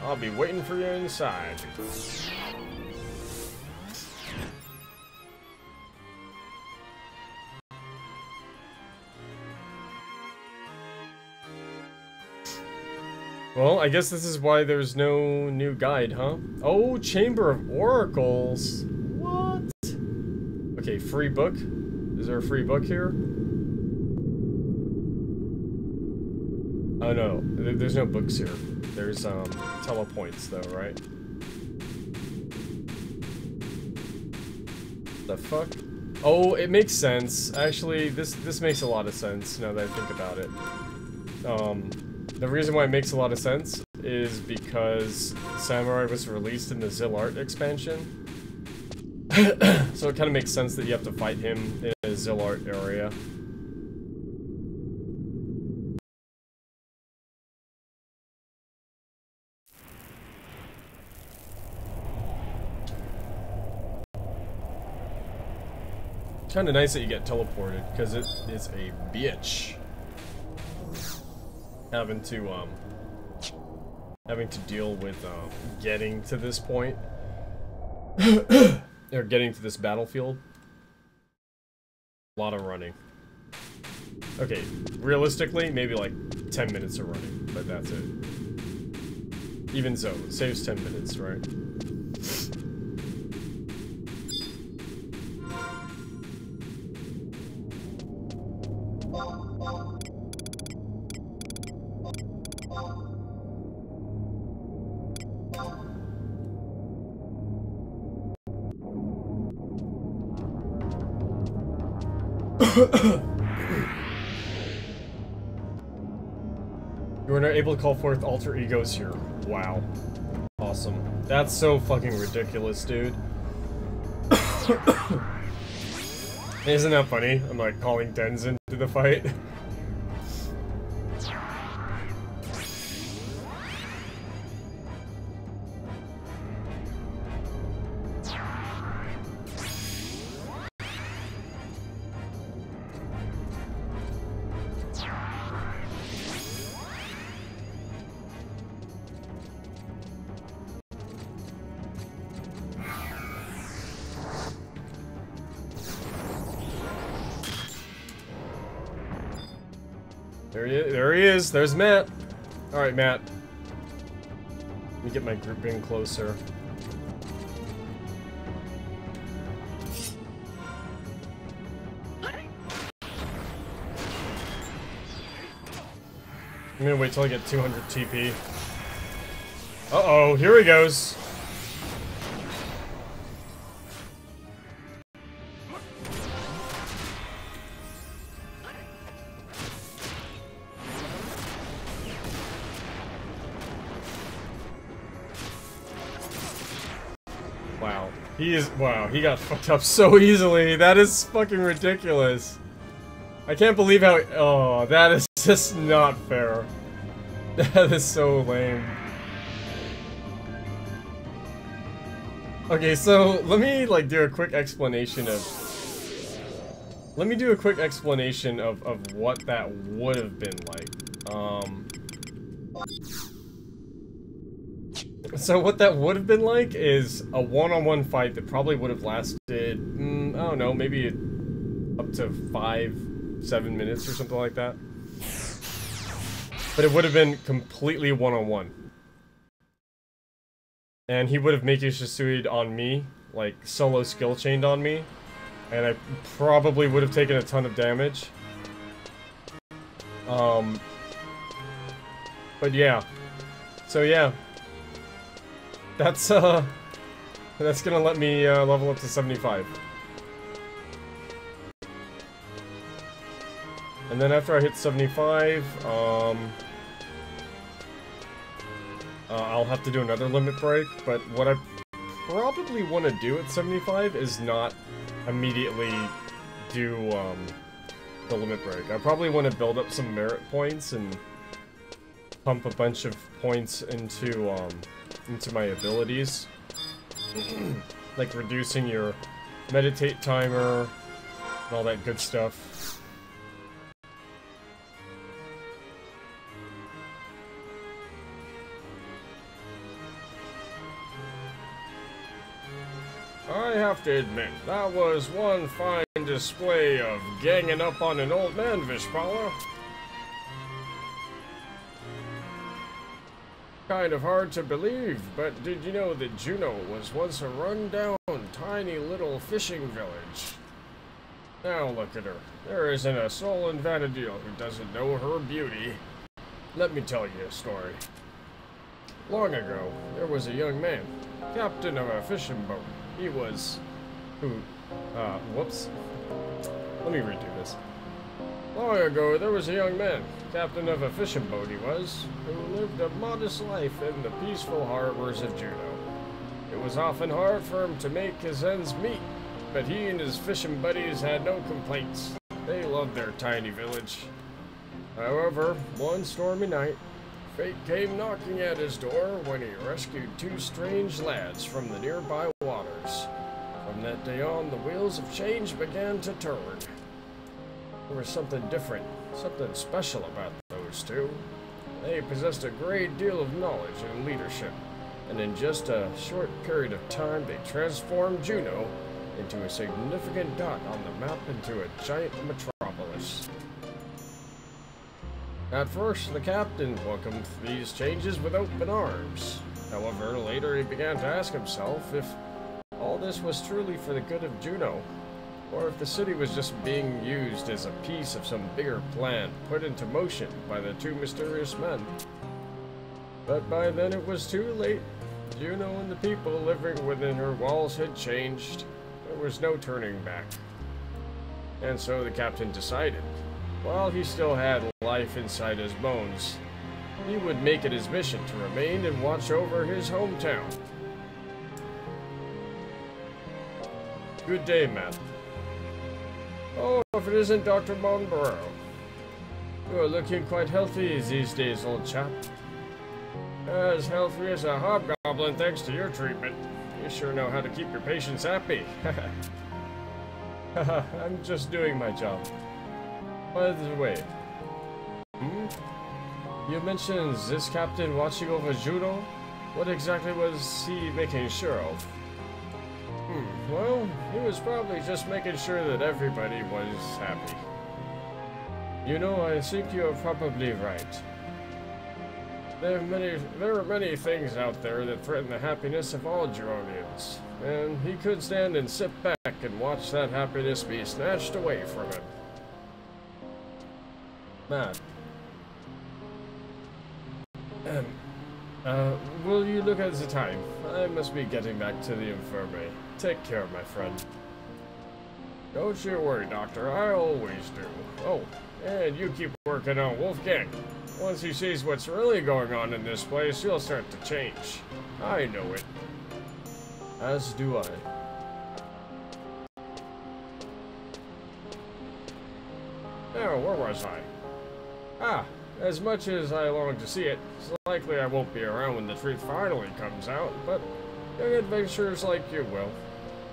I'll be waiting for you inside. Well, I guess this is why there's no new guide, huh? Oh, Chamber of Oracles. What? Okay, free book. Is there a free book here? Oh no, there's no books here. There's um telepoints though, right? The fuck? Oh, it makes sense. Actually, this this makes a lot of sense now that I think about it. Um, the reason why it makes a lot of sense is because Samurai was released in the Zilart expansion. so it kind of makes sense that you have to fight him in a Zilart area. Kinda nice that you get teleported, because it is a bitch. Having to, um... Having to deal with, um, getting to this point. or getting to this battlefield. A lot of running. Okay, realistically, maybe like 10 minutes of running, but that's it. Even so, it saves 10 minutes, right? you not able to call forth alter egos here. Wow. Awesome. That's so fucking ridiculous, dude. Isn't that funny? I'm like calling Denzin to the fight. There's Maat. Alright, Maat. Let me get my group in closer. I'm gonna wait till I get 200 TP. Uh-oh, here he goes. Wow, he got fucked up so easily. That is fucking ridiculous. I can't believe how- oh, that is just not fair. That is so lame. Okay, so let me like do a quick explanation of let me do a quick explanation of, of what that would have been like. Um, so what that would have been like is a one-on-one -on -one fight that probably would have lasted, mm, I don't know, maybe up to five, seven minutes or something like that. But it would have been completely one-on-one. -on -one. And he would have Meikyo Shisui on me, like solo skill chained on me, and I probably would have taken a ton of damage. Um, but yeah. So yeah, that's, uh... That's gonna let me uh, level up to 75. And then after I hit 75, um... Uh, I'll have to do another limit break, but what I probably want to do at 75 is not immediately do, um, the limit break. I probably want to build up some merit points and pump a bunch of points into, um, into my abilities. like reducing your meditate timer and all that good stuff. I have to admit, that was one fine display of ganging up on an old man, Vishpala. Kind of hard to believe, but did you know that Jeuno was once a run-down, tiny little fishing village? Now look at her. There isn't a soul in Vana'diel who doesn't know her beauty. Let me tell you a story. Long ago, there was a young man, captain of a fishing boat. He was... who... uh, whoops. Let me redo this. Long ago, there was a young man, captain of a fishing boat he was, who lived a modest life in the peaceful harbors of Jeuno. It was often hard for him to make his ends meet, but he and his fishing buddies had no complaints. They loved their tiny village. However, one stormy night, fate came knocking at his door when he rescued two strange lads from the nearby waters. From that day on, the wheels of change began to turn. There was something different, something special about those two. They possessed a great deal of knowledge and leadership, and in just a short period of time they transformed Jeuno into a significant dot on the map into a giant metropolis. At first, the captain welcomed these changes with open arms. However, later he began to ask himself if all this was truly for the good of Jeuno or if the city was just being used as a piece of some bigger plan put into motion by the two mysterious men. But by then it was too late. Jeuno and the people living within her walls had changed. There was no turning back. And so the captain decided, while he still had life inside his bones, he would make it his mission to remain and watch over his hometown. Good day, Maat. Oh, if it isn't Dr. Monberaux. You're looking quite healthy these days, old chap. As healthy as a hobgoblin thanks to your treatment. You sure know how to keep your patients happy. I'm just doing my job. By the way, hmm? You mentioned this captain watching over Jeuno? What exactly was he making sure of? Hmm, well, he was probably just making sure that everybody was happy. You know, I think you're probably right. There are many, there are many things out there that threaten the happiness of all Juneauians, and he could stand and sit back and watch that happiness be snatched away from him. Maat. Um, uh, will you look at the time? I must be getting back to the infirmary. Take care, my friend. Don't you worry, Doctor. I always do. Oh, and you keep working on Wolfgang. Once he sees what's really going on in this place, he'll start to change. I know it. As do I. Now, where was I? Ah, as much as I long to see it, it's likely I won't be around when the truth finally comes out, but young adventurers like you will.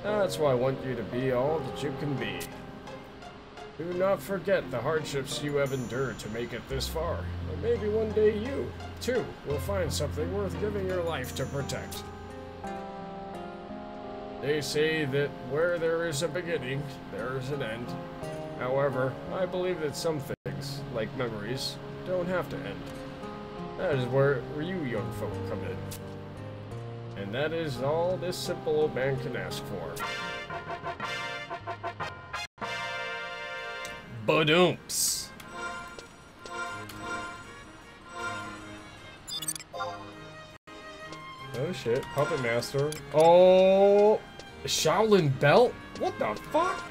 That's why I want you to be all that you can be. Do not forget the hardships you have endured to make it this far, and maybe one day you, too, will find something worth giving your life to protect. They say that where there is a beginning, there is an end. However, I believe that some things, like memories, don't have to end. That is where, you young folk come in. And that is all this simple old man can ask for. Badoomps. Oh shit, Puppet Master. Oh, Shaolin Belt? What the fuck?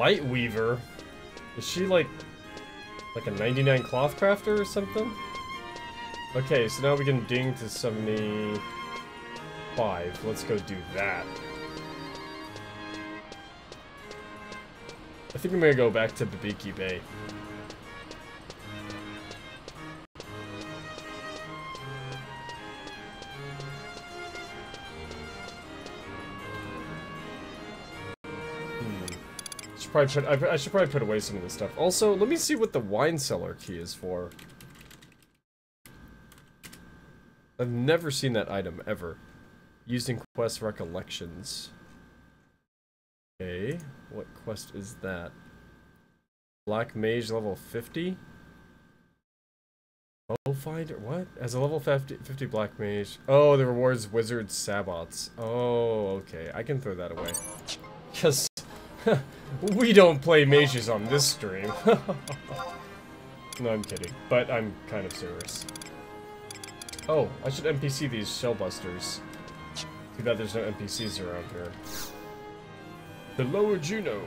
Light Weaver? Is she like, like a 99 cloth crafter or something? Okay, so now we can ding to 75. Let's go do that. I think I'm gonna go back to Bibiki Bay. Probably put, I, I should probably put away some of this stuff. Also, let me see what the wine cellar key is for. I've never seen that item, ever. Used in quest recollections. Okay, what quest is that? Black Mage level 50? Oh, finder, what? As a level 50, 50 Black Mage. Oh, the rewards Wizard Sabots. Oh, okay, I can throw that away. Because we don't play mages on this stream. no, I'm kidding, but I'm kind of serious. Oh, I should NPC these shellbusters. Too bad there's no NPCs around here. The Lower Jeuno.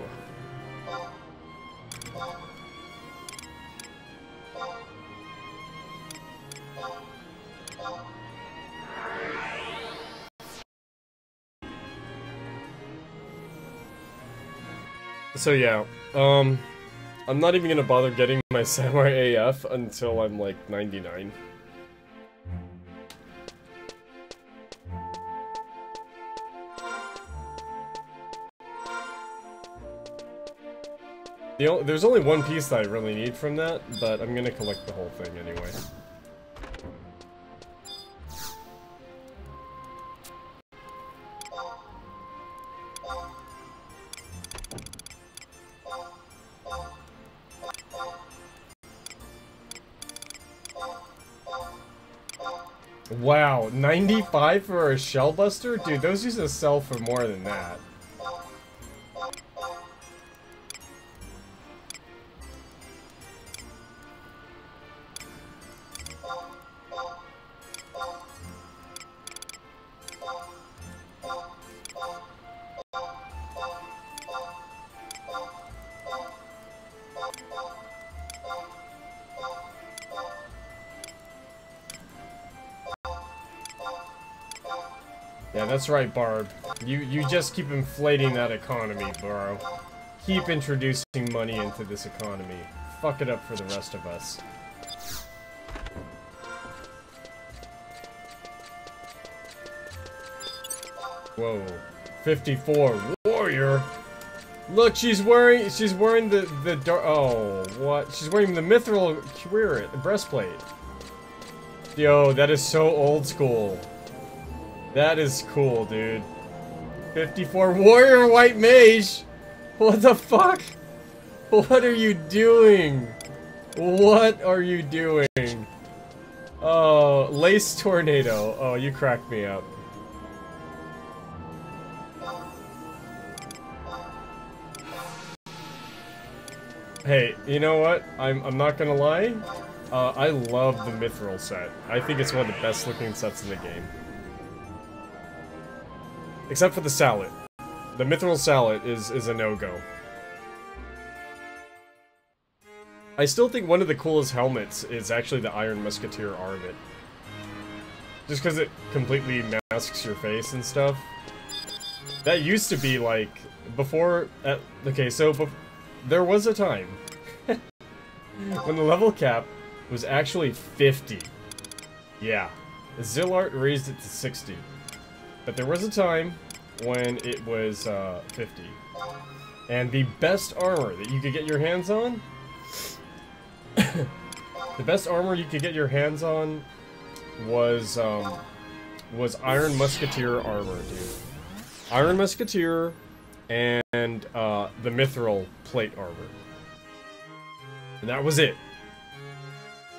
So yeah, um, I'm not even gonna bother getting my Samurai AF until I'm like 99. The only, there's only one piece that I really need from that, but I'm gonna collect the whole thing anyway. Wow, 95 for a shellbuster? Dude, those used to sell for more than that. That's right, Barb. You you just keep inflating that economy, bro. Keep introducing money into this economy. Fuck it up for the rest of us. Whoa. 54. Warrior? Look, she's wearing she's wearing the the dark oh what? She's wearing the mithril cuirass breastplate. Yo, that is so old school. That is cool, dude. 54 Warrior White Mage! What the fuck? What are you doing? What are you doing? Oh, Lace Tornado. Oh, you cracked me up. Hey, you know what? I'm, I'm not gonna lie. Uh, I love the Mithril set. I think it's one of the best looking sets in the game. Except for the salad. The mithril salad is, is a no-go. I still think one of the coolest helmets is actually the Iron Musketeer Armet. Just because it completely masks your face and stuff. That used to be like, before, at, okay, so there was a time when the level cap was actually 50. Yeah, Zilart raised it to 60. But there was a time when it was uh, 50. And the best armor that you could get your hands on... the best armor you could get your hands on was, um, was Iron Musketeer armor, dude. Iron Musketeer and uh, the Mithril plate armor. And that was it.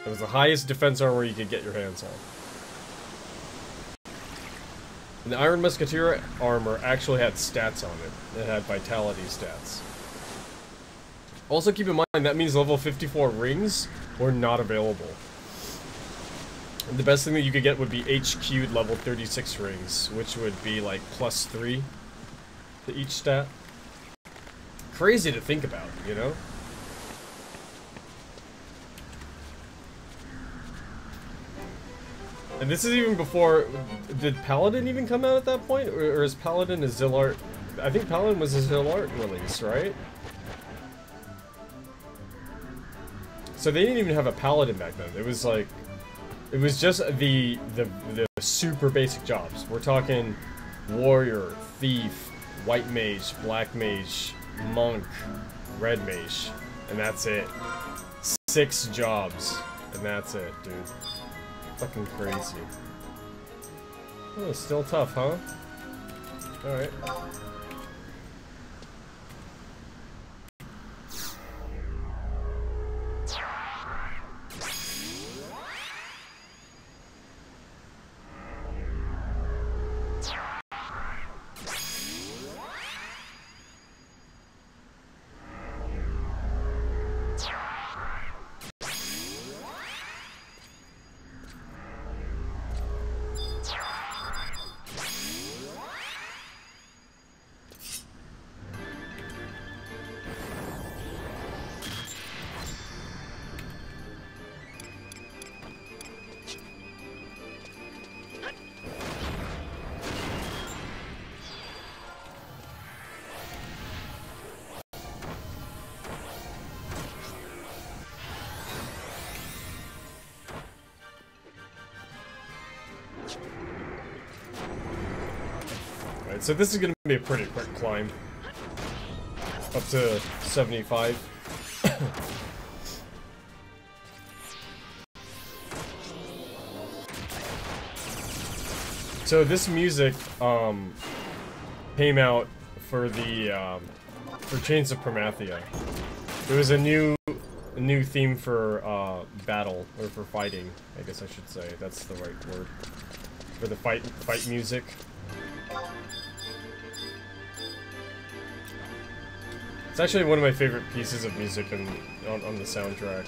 It was the highest defense armor you could get your hands on. And the Iron Musketeer armor actually had stats on it. It had vitality stats. Also keep in mind, that means level 54 rings were not available. And the best thing that you could get would be HQ'd level 36 rings, which would be like plus 3 to each stat. Crazy to think about, you know? And this is even before... Did Paladin even come out at that point? Or, or is Paladin a Zilart... I think Paladin was a Zilart release, right? So they didn't even have a Paladin back then. It was like... It was just the, the, the super basic jobs. We're talking Warrior, Thief, White Mage, Black Mage, Monk, Red Mage. And that's it. Six jobs. And that's it, dude. Fucking crazy. Oh, still tough, huh? Alright. Alright, so this is gonna be a pretty quick climb. Up to 75. so this music, um, came out for the, um, for Chains of Promathia. It was a new, a new theme for, uh, battle, or for fighting, I guess I should say. That's the right word. For the fight, fight music. It's actually one of my favorite pieces of music in, on, on the soundtrack.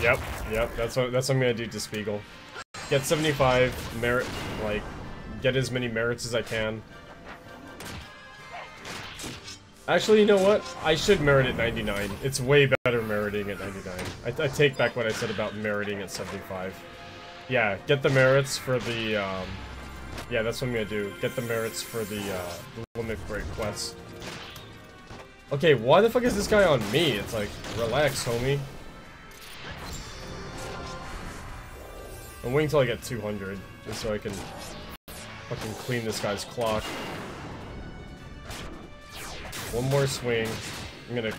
Yep, yep, that's what that's what I'm gonna do to Spiegel. Get 75 merit like get as many merits as I can. Actually, you know what? I should merit at 99. It's way better meriting at 99. I, I take back what I said about meriting at 75. Yeah, get the merits for the, um, yeah, that's what I'm gonna do. Get the merits for the, uh, the limit break quest. Okay, why the fuck is this guy on me? It's like, relax, homie. I'm waiting till I get 200, just so I can fucking clean this guy's clock. One more swing. I'm gonna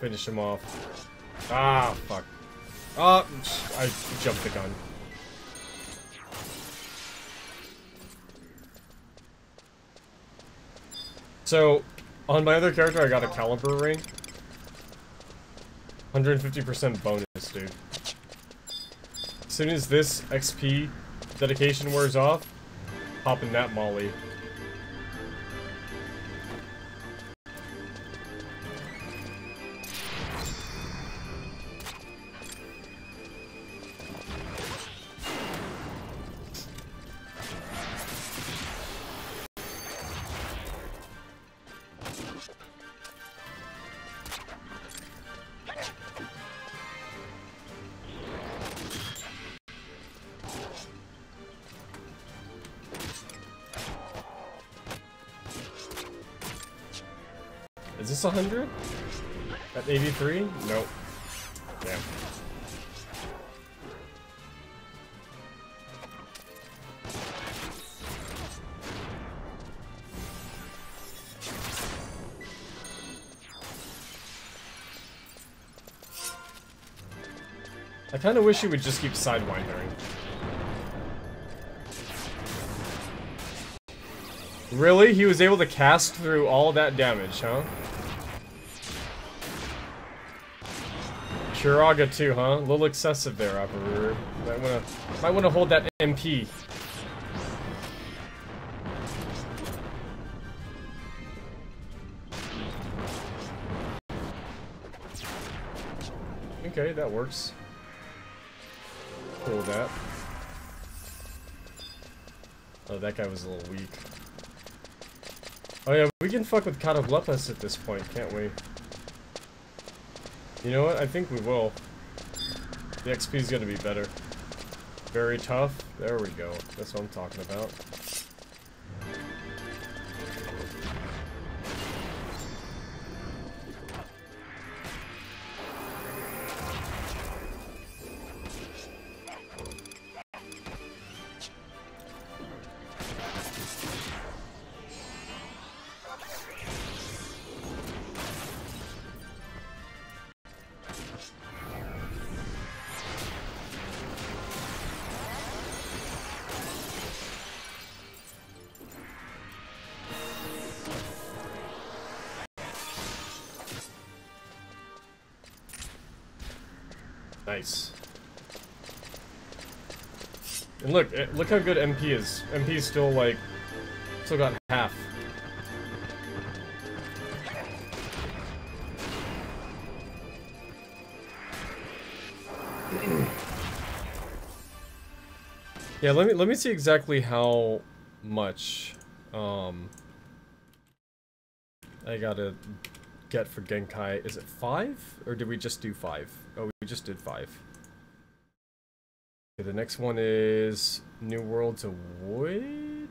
finish him off. Ah, fuck. Ah, I jumped the gun. So, on my other character, I got a caliber ring. 150% bonus, dude. As soon as this XP dedication wears off, popping that molly. 23? Nope. Damn. I kind of wish he would just keep sidewindering. Really? He was able to cast through all that damage, huh? Curaga too, huh? A little excessive there, Operator. Might wanna might wanna hold that MP. Okay, that works. Cool that. Oh, that guy was a little weak. Oh yeah, we can fuck with Catoblepas at this point, can't we? You know what? I think we will. The XP is gonna be better. Very tough. There we go. That's what I'm talking about. Look, eh, look how good MP is. MP is still like, still got half. yeah, let me let me see exactly how much um I gotta get for Genkai. Is it five? Or did we just do five? Oh, we just did five. Okay, the next one is New World to Void.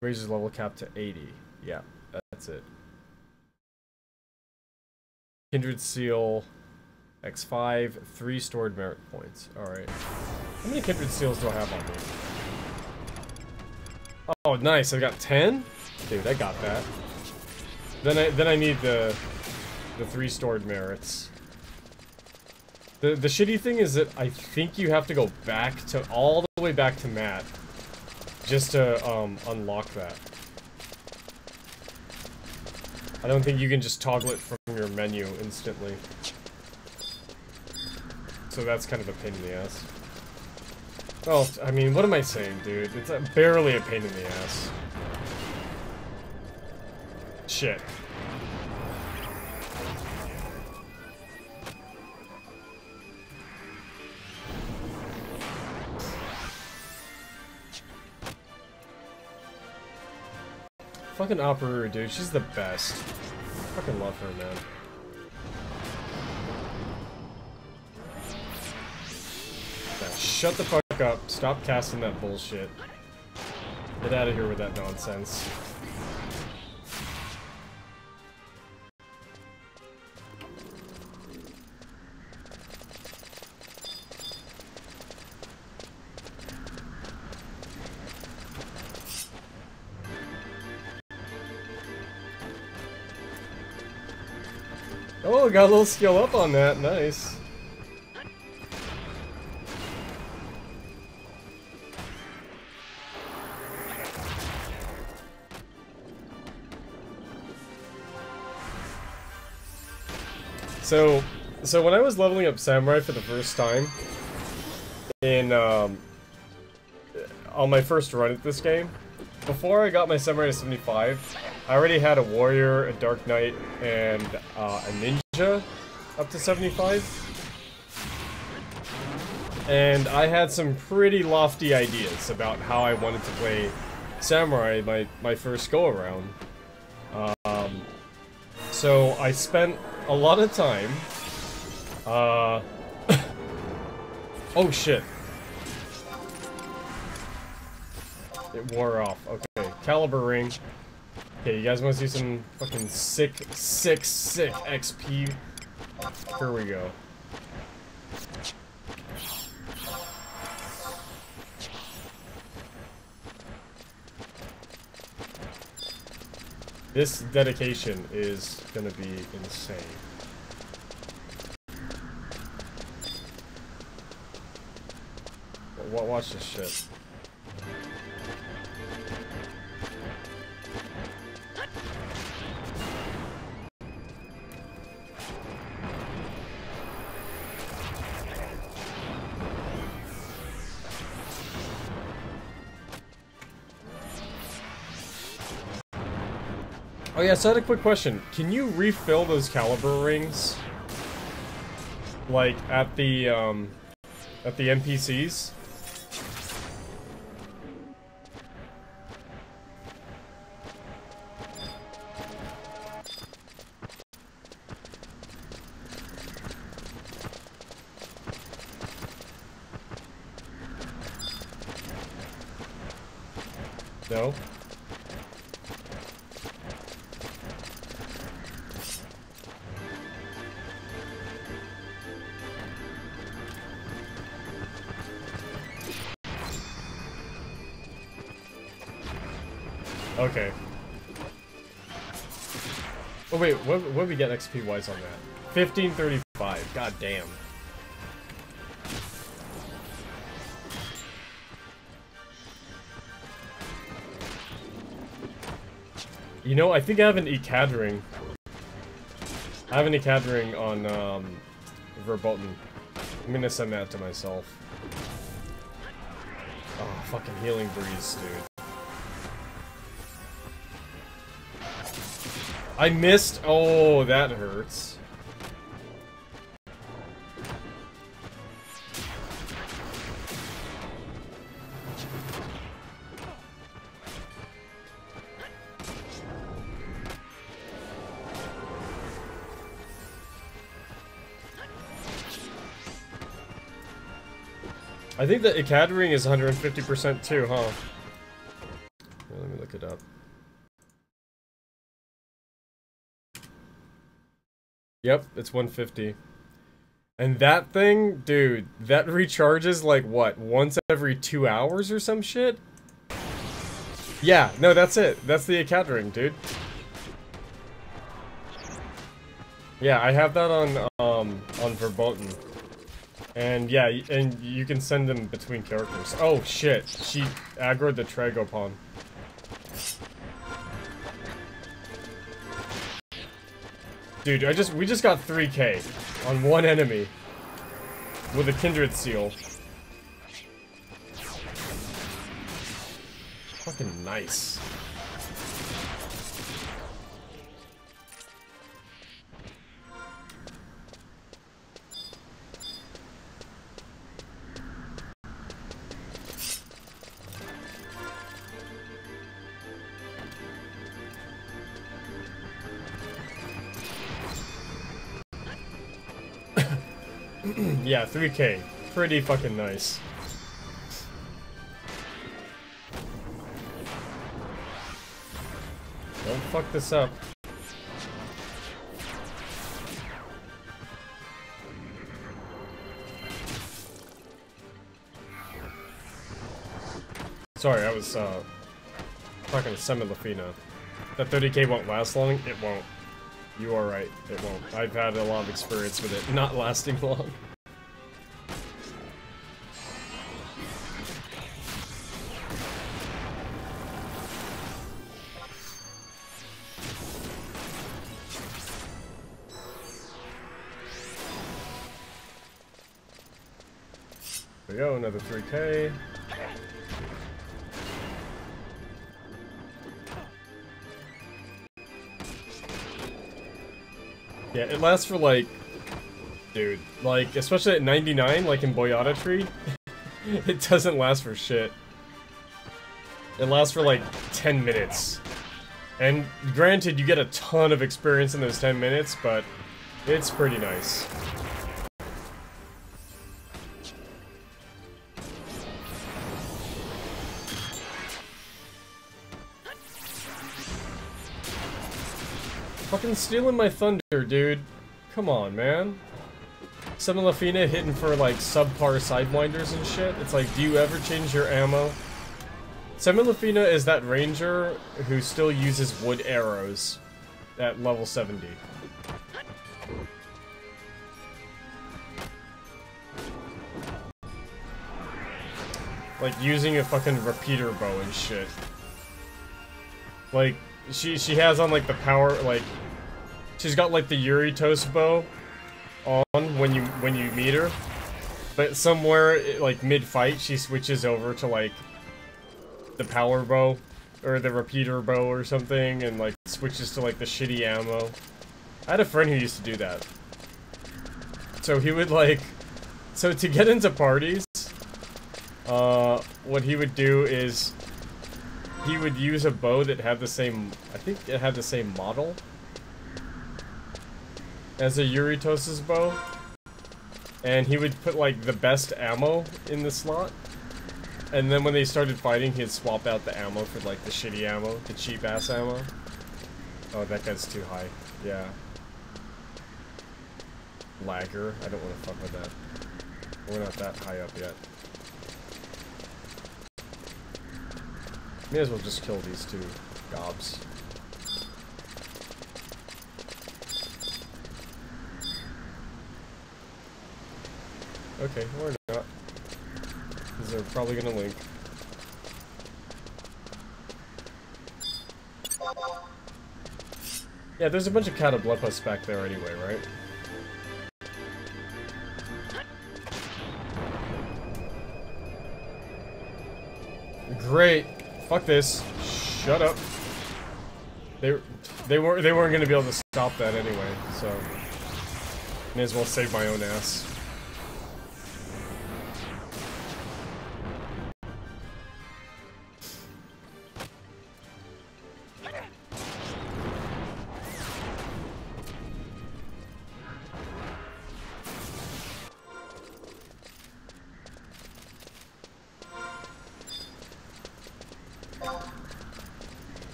Raises level cap to 80. Yeah, that's it. Kindred Seal X5, three stored merit points. Alright. How many kindred seals do I have on me? Oh, nice. I got 10? Dude, I got that. Then I then I need the the three stored merits. The the shitty thing is that I think you have to go back to all the way back to Maat just to um unlock that. I don't think you can just toggle it from your menu instantly. So that's kind of a pain in the ass. Well, I mean, what am I saying, dude? It's a, barely a pain in the ass. Shit. Fucking Operator, dude. She's the best. Fucking love her, man. shut the fuck up. Stop casting that bullshit. Get out of here with that nonsense. Got a little skill up on that. Nice. So, so when I was leveling up Samurai for the first time, in, um, on my first run at this game, before I got my Samurai to 75, I already had a Warrior, a Dark Knight, and uh, a Ninja up to 75. And I had some pretty lofty ideas about how I wanted to play Samurai my, my first go-around. Um, so I spent a lot of time. Uh. oh shit. It wore off. Okay, caliber ring. Okay, you guys want to see some fucking sick, sick, sick XP? Here we go. This dedication is gonna be insane. Watch this shit. Yeah, so I had a quick question. Can you refill those caliber rings? Like, at the, um, at the NPCs? What, did we get XP wise on that? 1535, god damn. You know, I think I have an Echad Ring. I have an Echad Ring on um, Verboten. I'm gonna send that to myself. Oh, fucking Healing Breeze, dude. I missed. Oh, that hurts. I think the Echad Ring is 150% too, huh? Yep, it's 150. And that thing, dude, that recharges like what, once every two hours or some shit? Yeah, no, that's it. That's the account ring, dude. Yeah, I have that on um on Verboten. And yeah, and you can send them between characters. Oh shit, she aggroed the Tragopan. Dude, I just we just got 3k on one enemy with a kindred seal. Fucking nice. Yeah, 3k. Pretty fucking nice. Don't fuck this up. Sorry, I was, uh, talking to Semih Lafihna. That 30k won't last long? It won't. You are right, it won't. I've had a lot of experience with it not lasting long. Another 3k. Yeah, it lasts for like, dude, like, especially at 99, like in Boyahda Tree, it doesn't last for shit. It lasts for like 10 minutes. And granted, you get a ton of experience in those 10 minutes, but it's pretty nice. Fucking stealing my thunder, dude. Come on, man. Semih Lafihna hitting for, like, subpar sidewinders and shit. It's like, do you ever change your ammo? Semih Lafihna is that ranger who still uses wood arrows at level 70. Like, using a fucking repeater bow and shit. Like, she she has on, like, the power, like, She's got like the Yuri-Tos bow on when you when you meet her, but somewhere like mid-fight she switches over to like the power bow or the repeater bow or something, and like switches to like the shitty ammo. I had a friend who used to do that. So he would like, so to get into parties, uh, what he would do is he would use a bow that had the same, I think it had the same model as a Yuri-Tos's bow. And he would put like the best ammo in the slot. And then when they started fighting, he'd swap out the ammo for like the shitty ammo, the cheap ass ammo. Oh, that guy's too high. Yeah. Lagger. I don't want to fuck with that. We're not that high up yet. May as well just kill these two gobs. Okay, or not. Because they're probably gonna link. Yeah, there's a bunch of Catoblepas back there anyway, right? Great. Fuck this. Shut up. They they weren't they weren't gonna be able to stop that anyway, so may as well save my own ass.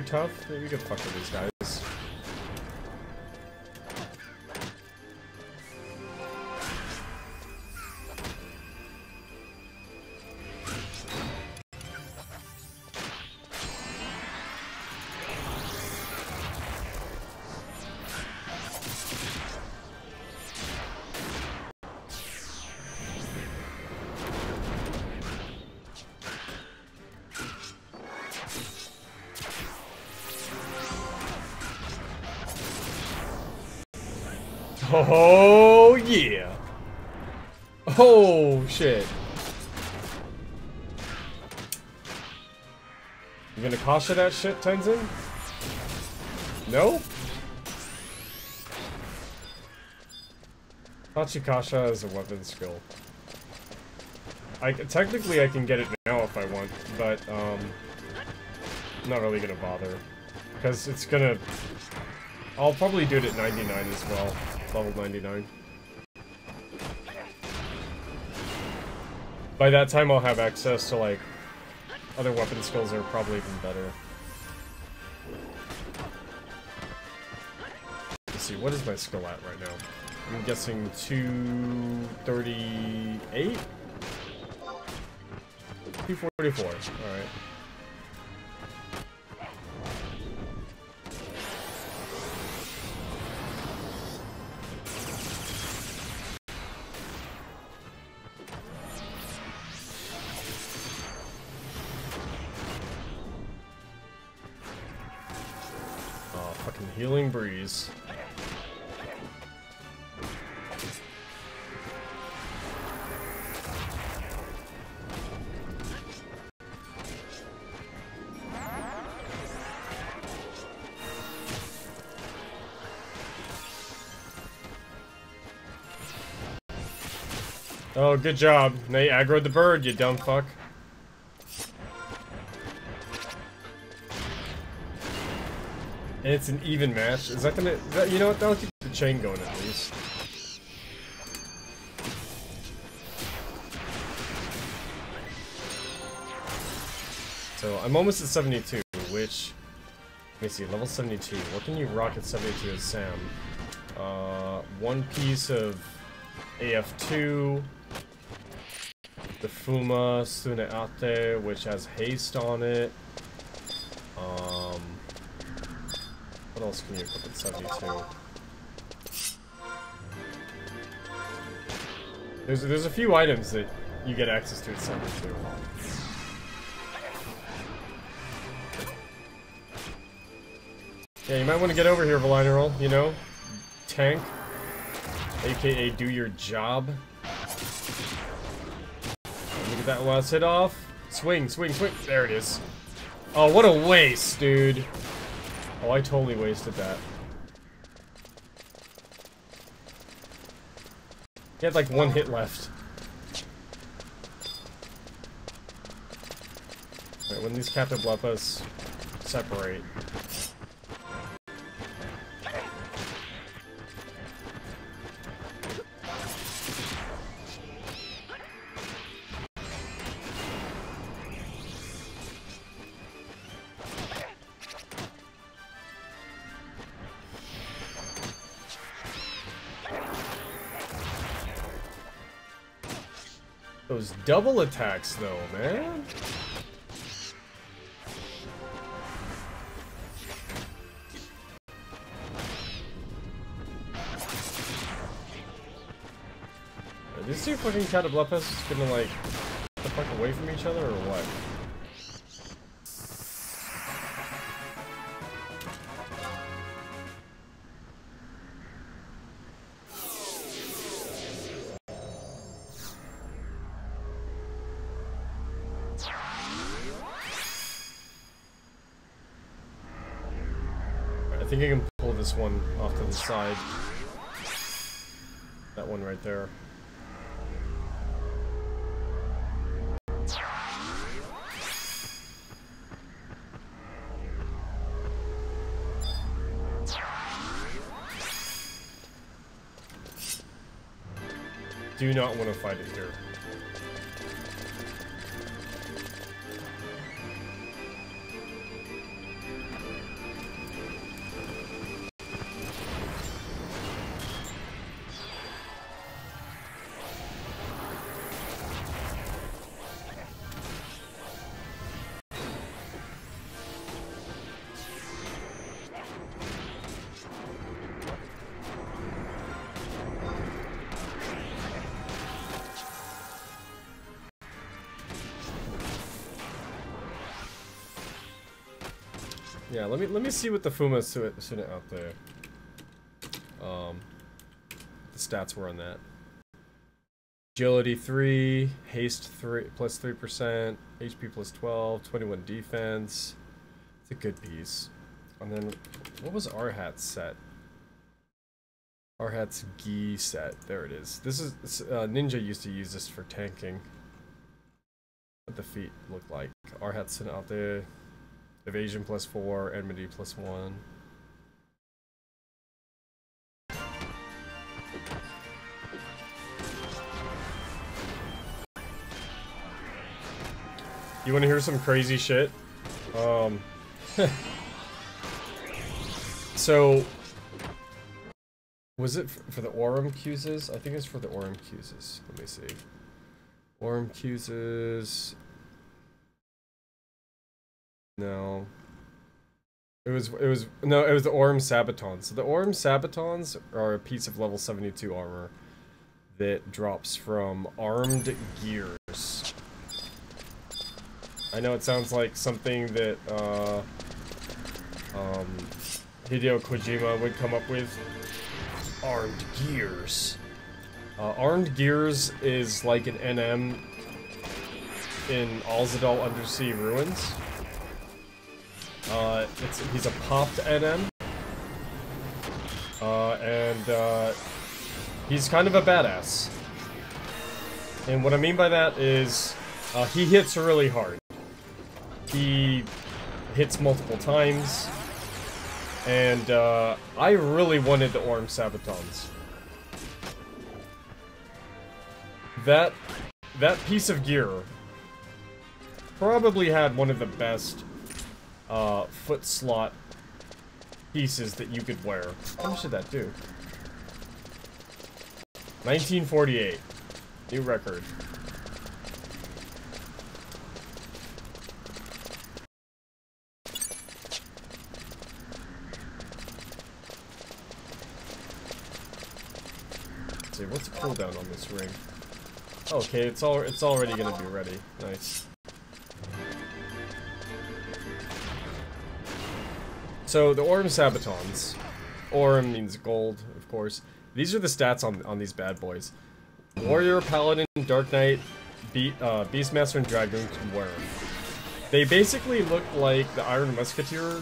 Very tough. Maybe we can fuck with these guys. Oh, yeah. Oh, shit. You gonna Kasha that shit, Tenzin? No? Hachikasha is a weapon skill. I technically I can get it now if I want, but um, I'm not really gonna bother because it's gonna. I'll probably do it at 99 as well, level 99. By that time, I'll have access to like other weapon skills that are probably even better. Let's see, what is my skill at right now? I'm guessing 238? 244, alright. Good job. Now you aggroed the bird, you dumb fuck. And it's an even match. Is that gonna... That, you know what? That'll keep the chain going at least. So, I'm almost at 72, which... Let me see, level 72. What can you rock at 72 as Sam? Uh, one piece of AF2, Fuma Tsuneate, which has haste on it. Um, what else can you equip at 72? There's, there's a few items that you get access to at 72. Yeah, you might want to get over here, Valaineral, you know? Tank. AKA do your job. That last hit off. Swing, swing, swing. There it is. Oh, what a waste, dude. Oh, I totally wasted that. He had like one hit left. Right, when these Catoblepas separate. Those double attacks, though, man. These two fucking Catoblepas gonna, like, the fuck away from each other, or what? One off to the side. That one right there. Do not want to fight it here. Let me let me see what the Fuma Sune out there. Um, the stats were on that. Agility 3, haste 3 plus 3%, HP plus 12, 21 defense. It's a good piece. And then what was our Arhat's set? Arhat's Gi set. There it is. This is uh, Ninja used to use this for tanking. What the feet look like. Arhat's sitting out there. Evasion plus 4, enmity plus 1. You want to hear some crazy shit? Um, so, was it for the Aurum Cuisses? I think it's for the Aurum Cuisses. Let me see. Aurum Cuisses. No. It was, it was, no, it was the Aurum Sabatons. So the Aurum Sabatons are a piece of level 72 armor that drops from armed gears. I know it sounds like something that uh, um, Hideo Kojima would come up with. Armed Gears. Uh, Armed Gears is like an NM in Alzadaal Undersea Ruins. Uh, it's, he's a popped NM. Uh, and uh, he's kind of a badass. And what I mean by that is uh, he hits really hard. He hits multiple times. And uh, I really wanted the Aurum Sabatons. That that piece of gear probably had one of the best uh, foot slot pieces that you could wear. How much did that do? 1948. New record. see, what's the cooldown on this ring? Okay, it's all it's already gonna be ready. Nice. So the Aurum Sabatons. Aurum means gold, of course. These are the stats on on these bad boys. Warrior, Paladin, Dark Knight, Be uh, Beastmaster, and wear them. They basically look like the Iron Musketeer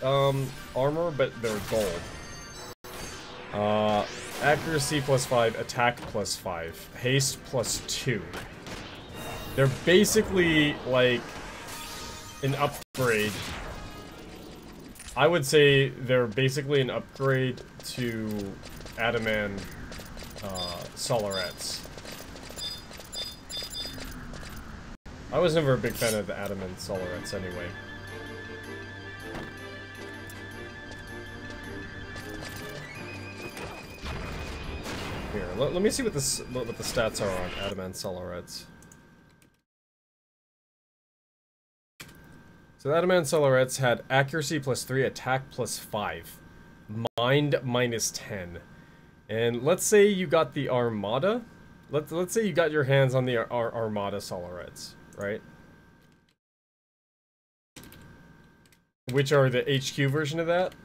um, armor, but they're gold. Uh, Accuracy plus 5, attack plus 5, haste plus 2. They're basically like an upgrade. I would say they're basically an upgrade to Adaman uh, Sollerets. I was never a big fan of the Adamant Sollerets anyway. Here, let, let me see what this what, the stats are on Adamant Sollerets. So the Adamant Sollerets had accuracy plus 3, attack plus 5, mind minus 10. And let's say you got the Armada. Let's, let's say you got your hands on the Ar Ar Armada Sollerets, right? Which are the HQ version of that.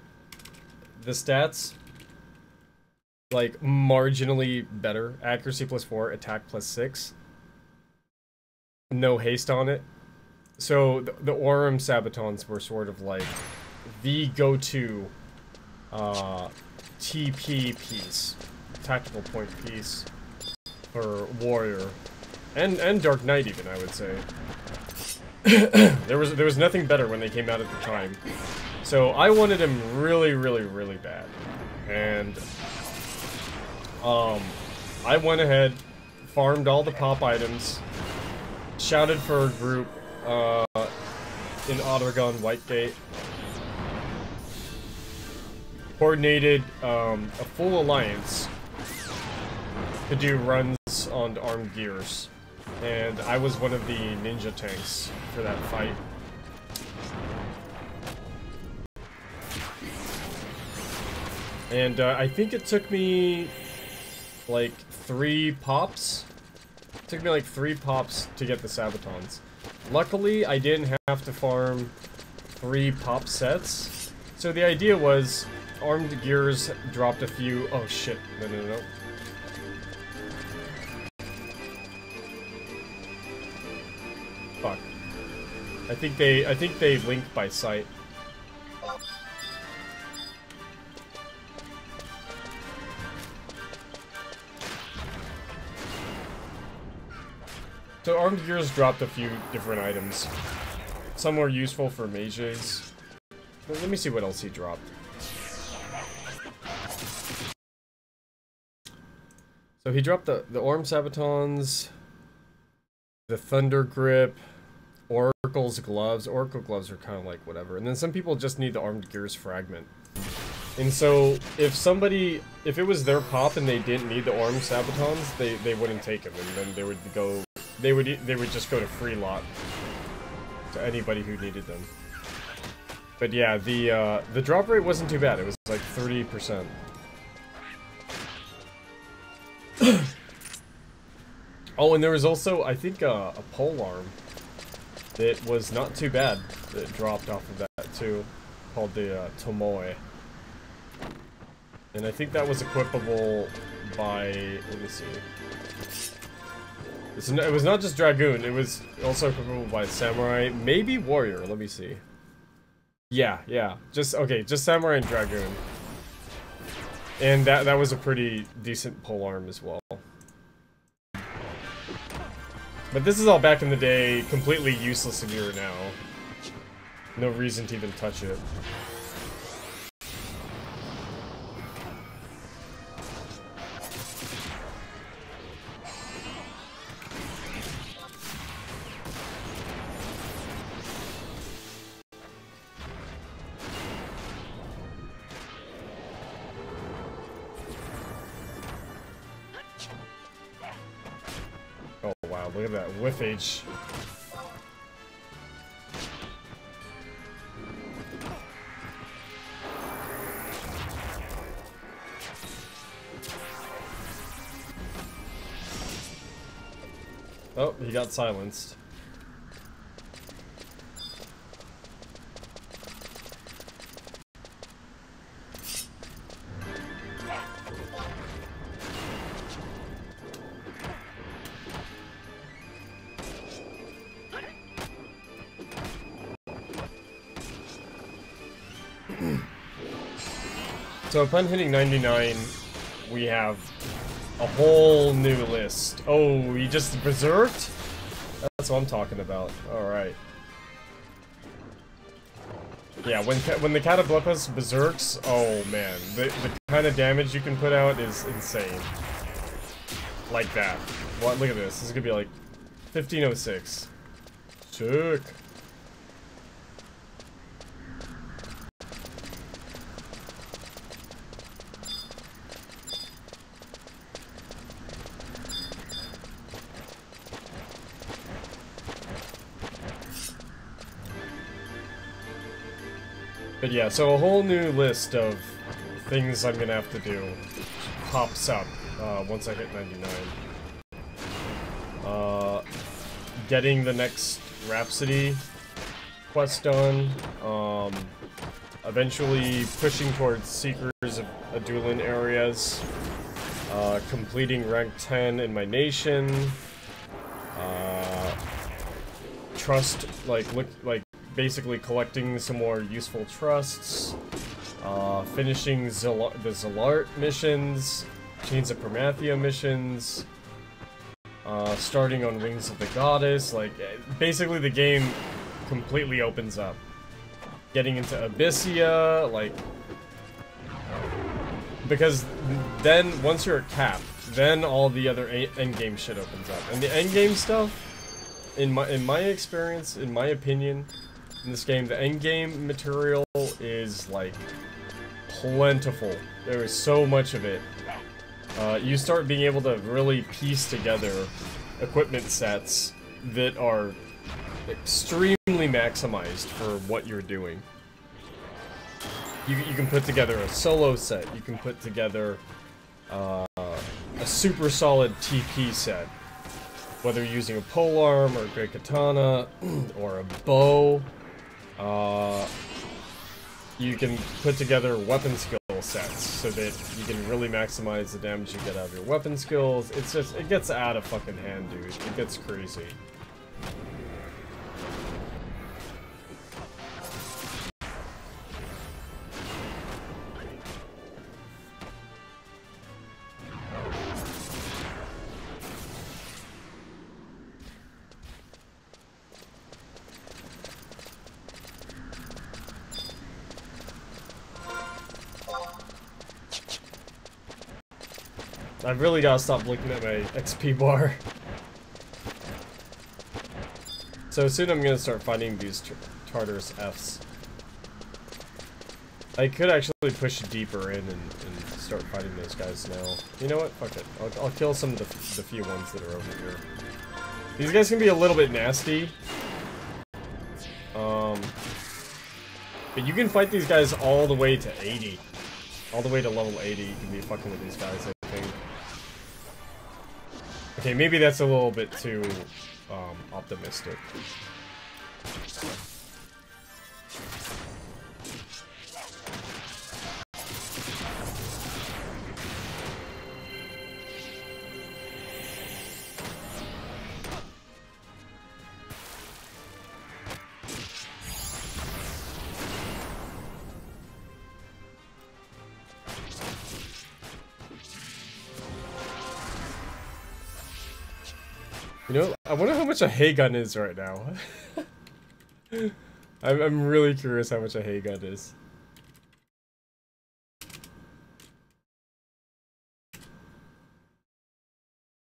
The stats like marginally better. Accuracy plus four, attack plus six. No haste on it. So the, the Aurum Sabatons were sort of like the go-to uh, TP piece, tactical point piece for Warrior, and and Dark Knight even I would say. there was there was nothing better when they came out at the time, so I wanted him really really really bad, and um, I went ahead, farmed all the pop items, shouted for a group uh, in Aht Urhgan Whitegate, coordinated um, a full alliance to do runs on armed gears. And I was one of the ninja tanks for that fight. And uh, I think it took me like three pops. It took me like three pops to get the Sabatons. Luckily, I didn't have to farm three pop sets. So the idea was, armed gears dropped a few- oh shit, no no no. Fuck. I think they- I think they linked by sight. So Armed Gears dropped a few different items. Some were useful for mages. Let me see what else he dropped. So he dropped the, the Aurum Sabatons, the Thunder Grip, Oracle's Gloves. Oracle Gloves are kind of like whatever. And then some people just need the Armed Gears Fragment. And so, if somebody, if it was their pop and they didn't need the Aurum Sabatons, they, they wouldn't take them, and then they would go, they would they would just go to free lot to anybody who needed them. But yeah, the uh, the drop rate wasn't too bad. It was like 30%. oh, and there was also, I think, uh, a pole arm that was not too bad that dropped off of that too, called the uh, Tomoe. And I think that was equipable by, let me see. It was not just Dragoon, it was also equipable by Samurai, maybe Warrior, let me see. Yeah, yeah, just, okay, just Samurai and Dragoon. And that, that was a pretty decent pole arm as well. But this is all back in the day, completely useless in gear now. No reason to even touch it. H. Oh, he got silenced. So upon hitting 99, we have a whole new list. Oh, he just berserked? That's what I'm talking about. Alright. Yeah, when when the Catoblepas berserks, oh man, the, the kind of damage you can put out is insane. Like that. What? Look at this. This is gonna be like 1506. Sick. Yeah, so a whole new list of things I'm gonna have to do pops up uh, once I hit 99. Uh, getting the next Rhapsody quest done. Um, eventually pushing towards Seekers of Adoulin areas. Uh, completing rank 10 in my nation. Uh, trust, like, look, like, basically collecting some more useful trusts, uh, finishing the Zilart missions, Chains of Promathia missions, uh, starting on Wings of the Goddess, like, basically the game completely opens up. Getting into Abyssea, like, because then, once you're at cap, then all the other endgame shit opens up. And the endgame stuff, in my in my experience, in my opinion, in this game. The endgame material is, like, plentiful. There is so much of it. Uh, you start being able to really piece together equipment sets that are extremely maximized for what you're doing. You, you can put together a solo set, you can put together uh, a super solid TP set, whether using a polearm or a great katana or a bow uh, you can put together weapon skill sets so that you can really maximize the damage you get out of your weapon skills. It's just, it gets out of fucking hand, dude. It gets crazy. Really gotta stop looking at my XP bar. So soon I'm gonna start fighting these Tartarus Fs. I could actually push deeper in and, and, start fighting those guys now. You know what? Fuck it. I'll, I'll kill some of the, the few ones that are over here. These guys can be a little bit nasty. Um, but you can fight these guys all the way to 80. All the way to level 80, you can be fucking with these guys. Okay, maybe that's a little bit too um, optimistic. You know, I wonder how much a hay gun is right now. I'm, I'm really curious how much a hay gun is.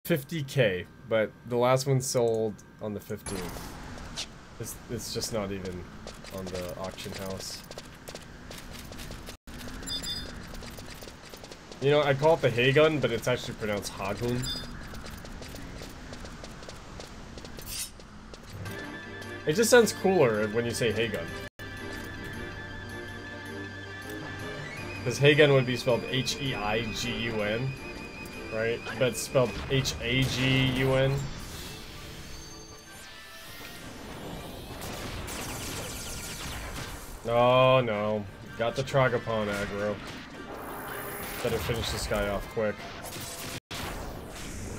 Fifty K, but the last one sold on the 15th. It's, it's just not even on the auction house. You know, I call it the hay gun, but it's actually pronounced Hagun. It just sounds cooler when you say Hagun. Because Hagun would be spelled H-E-I-G-U-N, right? But it's spelled H-A-G-U-N. Oh no, got the Tragopan aggro. Better finish this guy off quick.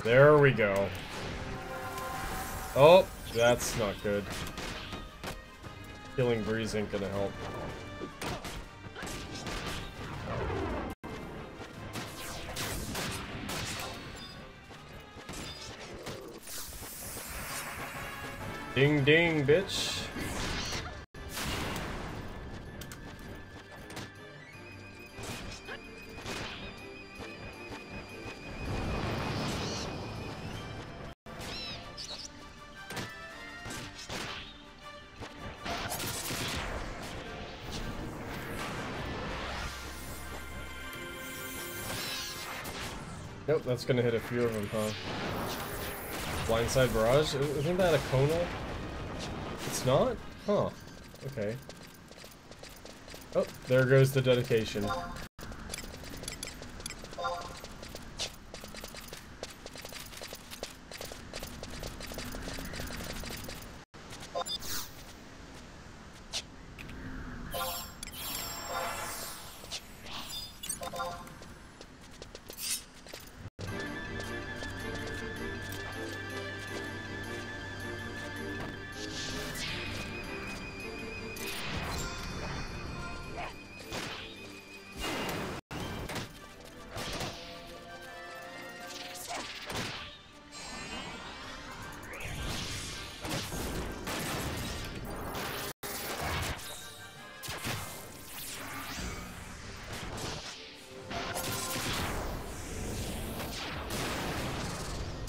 There we go. Oh, that's not good. Killing Breeze ain't gonna help. Ding ding, bitch. That's gonna hit a few of them, huh? Blindside Barrage? Isn't that a Conal? It's not? Huh. Okay. Oh, there goes the dedication.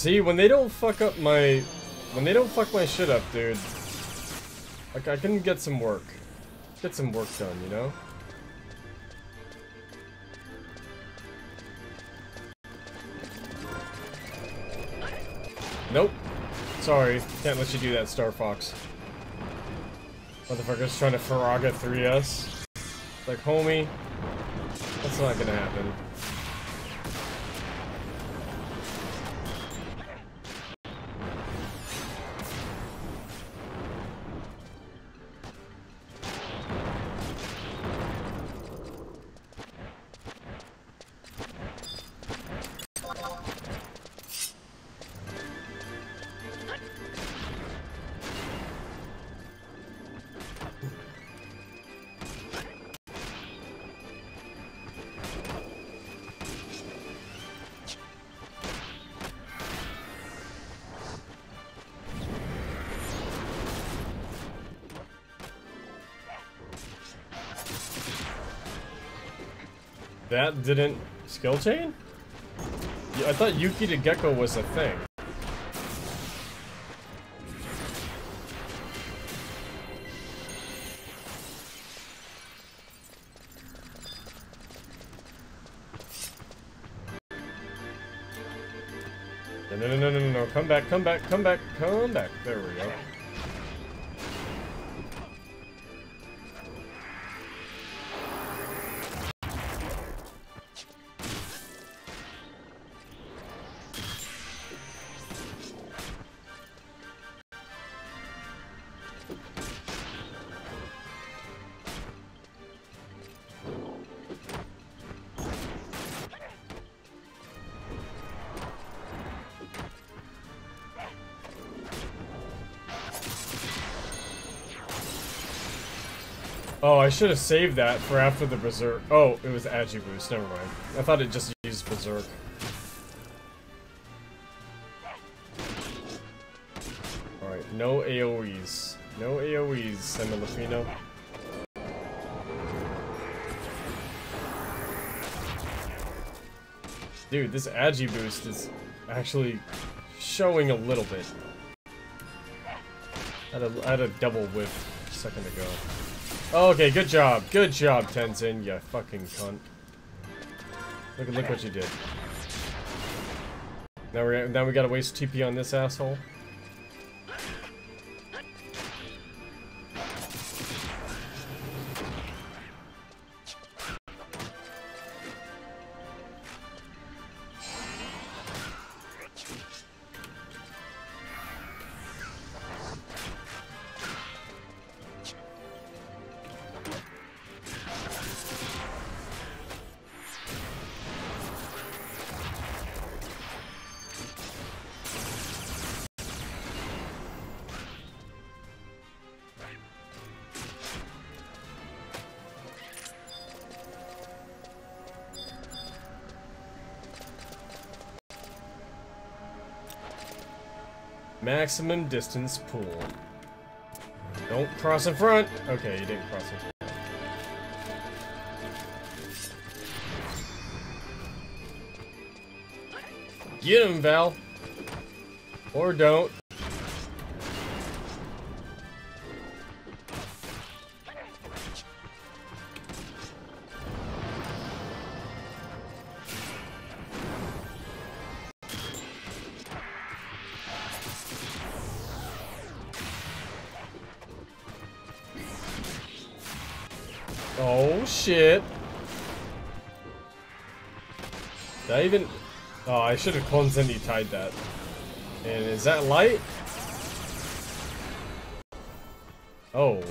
See, when they don't fuck up my... When they don't fuck my shit up, dude. Like, I can get some work. Get some work done, you know? Nope. Sorry. Can't let you do that, Star Fox. Motherfucker's trying to Firaga 3S. Like, homie, that's not gonna happen. Didn't skill chain? I thought Yuki to Gekko was a thing. No, no, no, no, no, no, come back, come back, come back, come back. There we go. Should have saved that for after the Berserk. Oh, it was Agi boost. Never mind. I thought it just used Berserk. Alright, no AoEs. No AoEs, Semih Lafihna. Dude, this Agi boost is actually showing a little bit. I had a, I had a double whiff a second ago. Okay, good job. Good job, Tenzen, you fucking cunt. Look, look what you did. Now we're now we gotta waste TP on this asshole. Maximum distance pool. Don't cross in front. Okay, you didn't cross in front. Get him, Val. Or don't. Should have Constantly tied that. And is that light? Oh.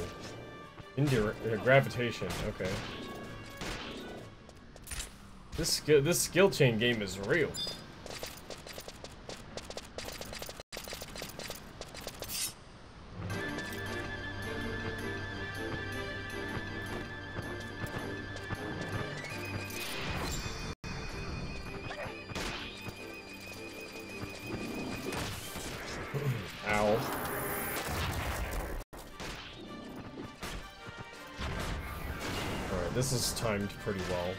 Indir uh, gravitation, okay. This skill this skill chain game is real. Timed pretty well.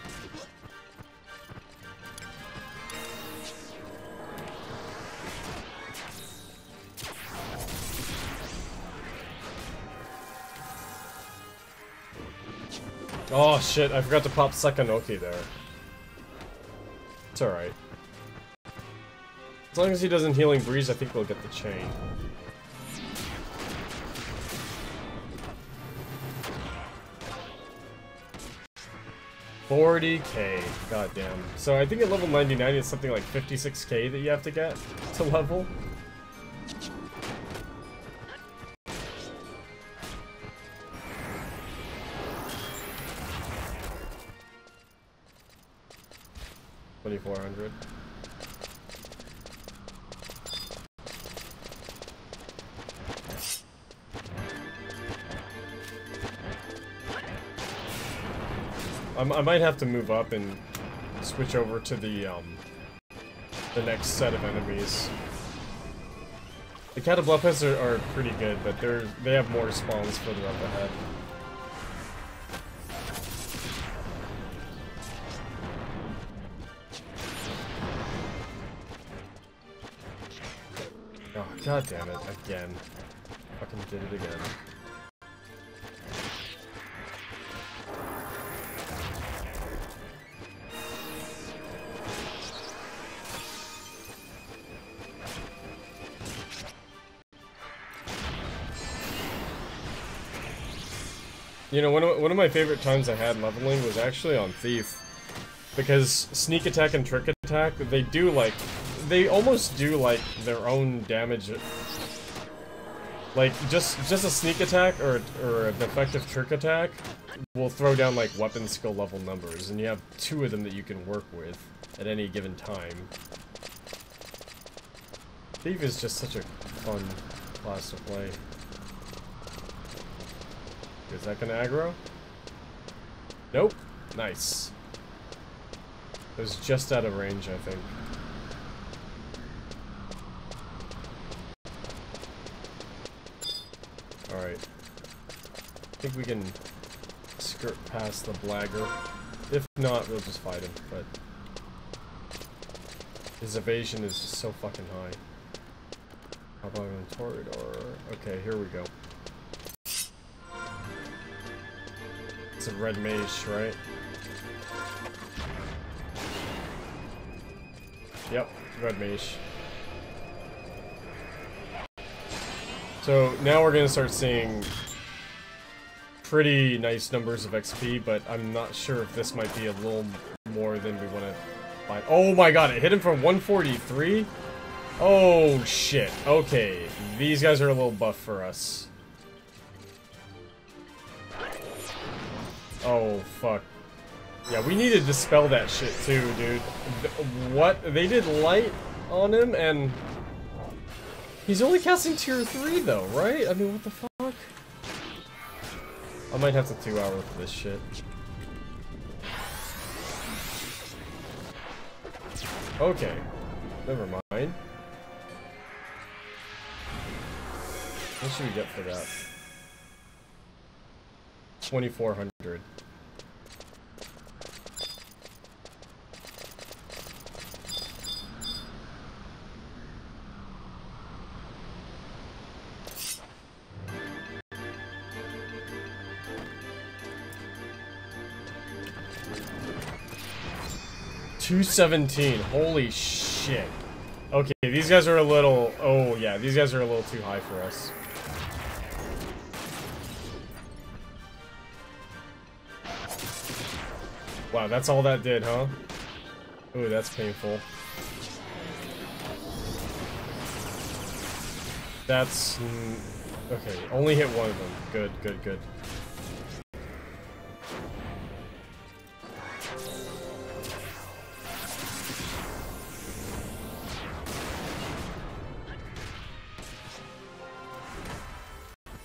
Oh shit, I forgot to pop Sekkanoki there. It's alright. As long as he doesn't Healing Breeze, I think we'll get the chain. Forty K, goddamn. So I think at level 99 it's something like 56k that you have to get to level. I might have to move up and switch over to the, um, the next set of enemies. The Catoblepas are, are pretty good, but they're, they have more spawns further up ahead. Ah, god damn it, again. Fucking did it again. You know, one of, one of my favorite times I had leveling was actually on Thief. Because sneak attack and trick attack, they do like, they almost do like their own damage. Like, just just a sneak attack or, or an effective trick attack will throw down like weapon skill level numbers, and you have two of them that you can work with at any given time. Thief is just such a fun class to play. Is that gonna aggro? Nope. Nice. It was just out of range, I think. Alright. I think we can skirt past the blagger. If not, we'll just fight him, but... His evasion is just so fucking high. How about on Toreador? Okay, here we go. It's a red mage, right? Yep, red mage. So now we're gonna start seeing pretty nice numbers of XP, but I'm not sure if this might be a little more than we want to find. Oh my god, it hit him from 143? Oh shit, okay. These guys are a little buff for us. Fuck. Yeah, we need to dispel that shit too, dude. What? They did light on him and... He's only casting tier 3 though, right? I mean, what the fuck? I might have to two hour for this shit. Okay. Never mind. What should we get for that? 2400. Two seventeen. Holy shit. Okay, these guys are a little. Oh yeah, these guys are a little too high for us. Wow, that's all that did, huh? Ooh, that's painful. That's... Okay, only hit one of them. Good, good, good.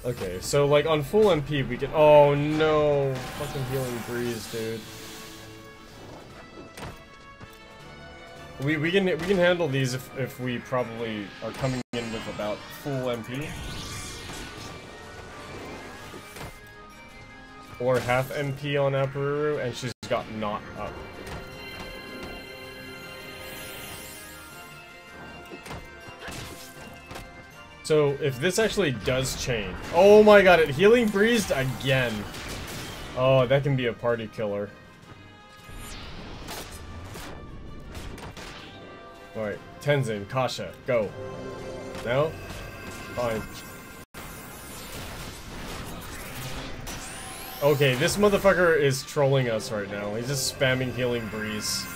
Okay, so like on full MP we can- Oh no! Fucking healing breeze, dude. We we can we can handle these if if we probably are coming in with about full MP. Or half MP on Apururu, and she's got not up. So, if this actually does change... Oh my god, it healing breezed again. Oh, that can be a party killer. Alright, Tenzen, Kasha, go. No? Fine. Okay, this motherfucker is trolling us right now. He's just spamming Healing Breeze.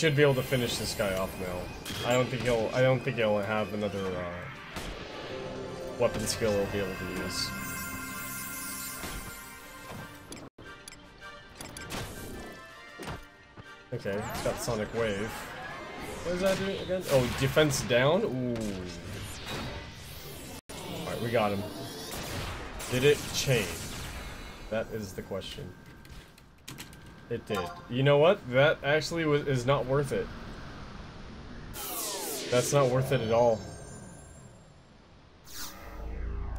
Should be able to finish this guy off now. I don't think he'll. I don't think he'll have another uh, weapon skill he'll be able to use. Okay, it's got Sonic Wave. What does that do again? Oh, defense down? Ooh. Alright, we got him. Did it change? That is the question. It did. You know what? That actually was, is not worth it. That's not worth it at all.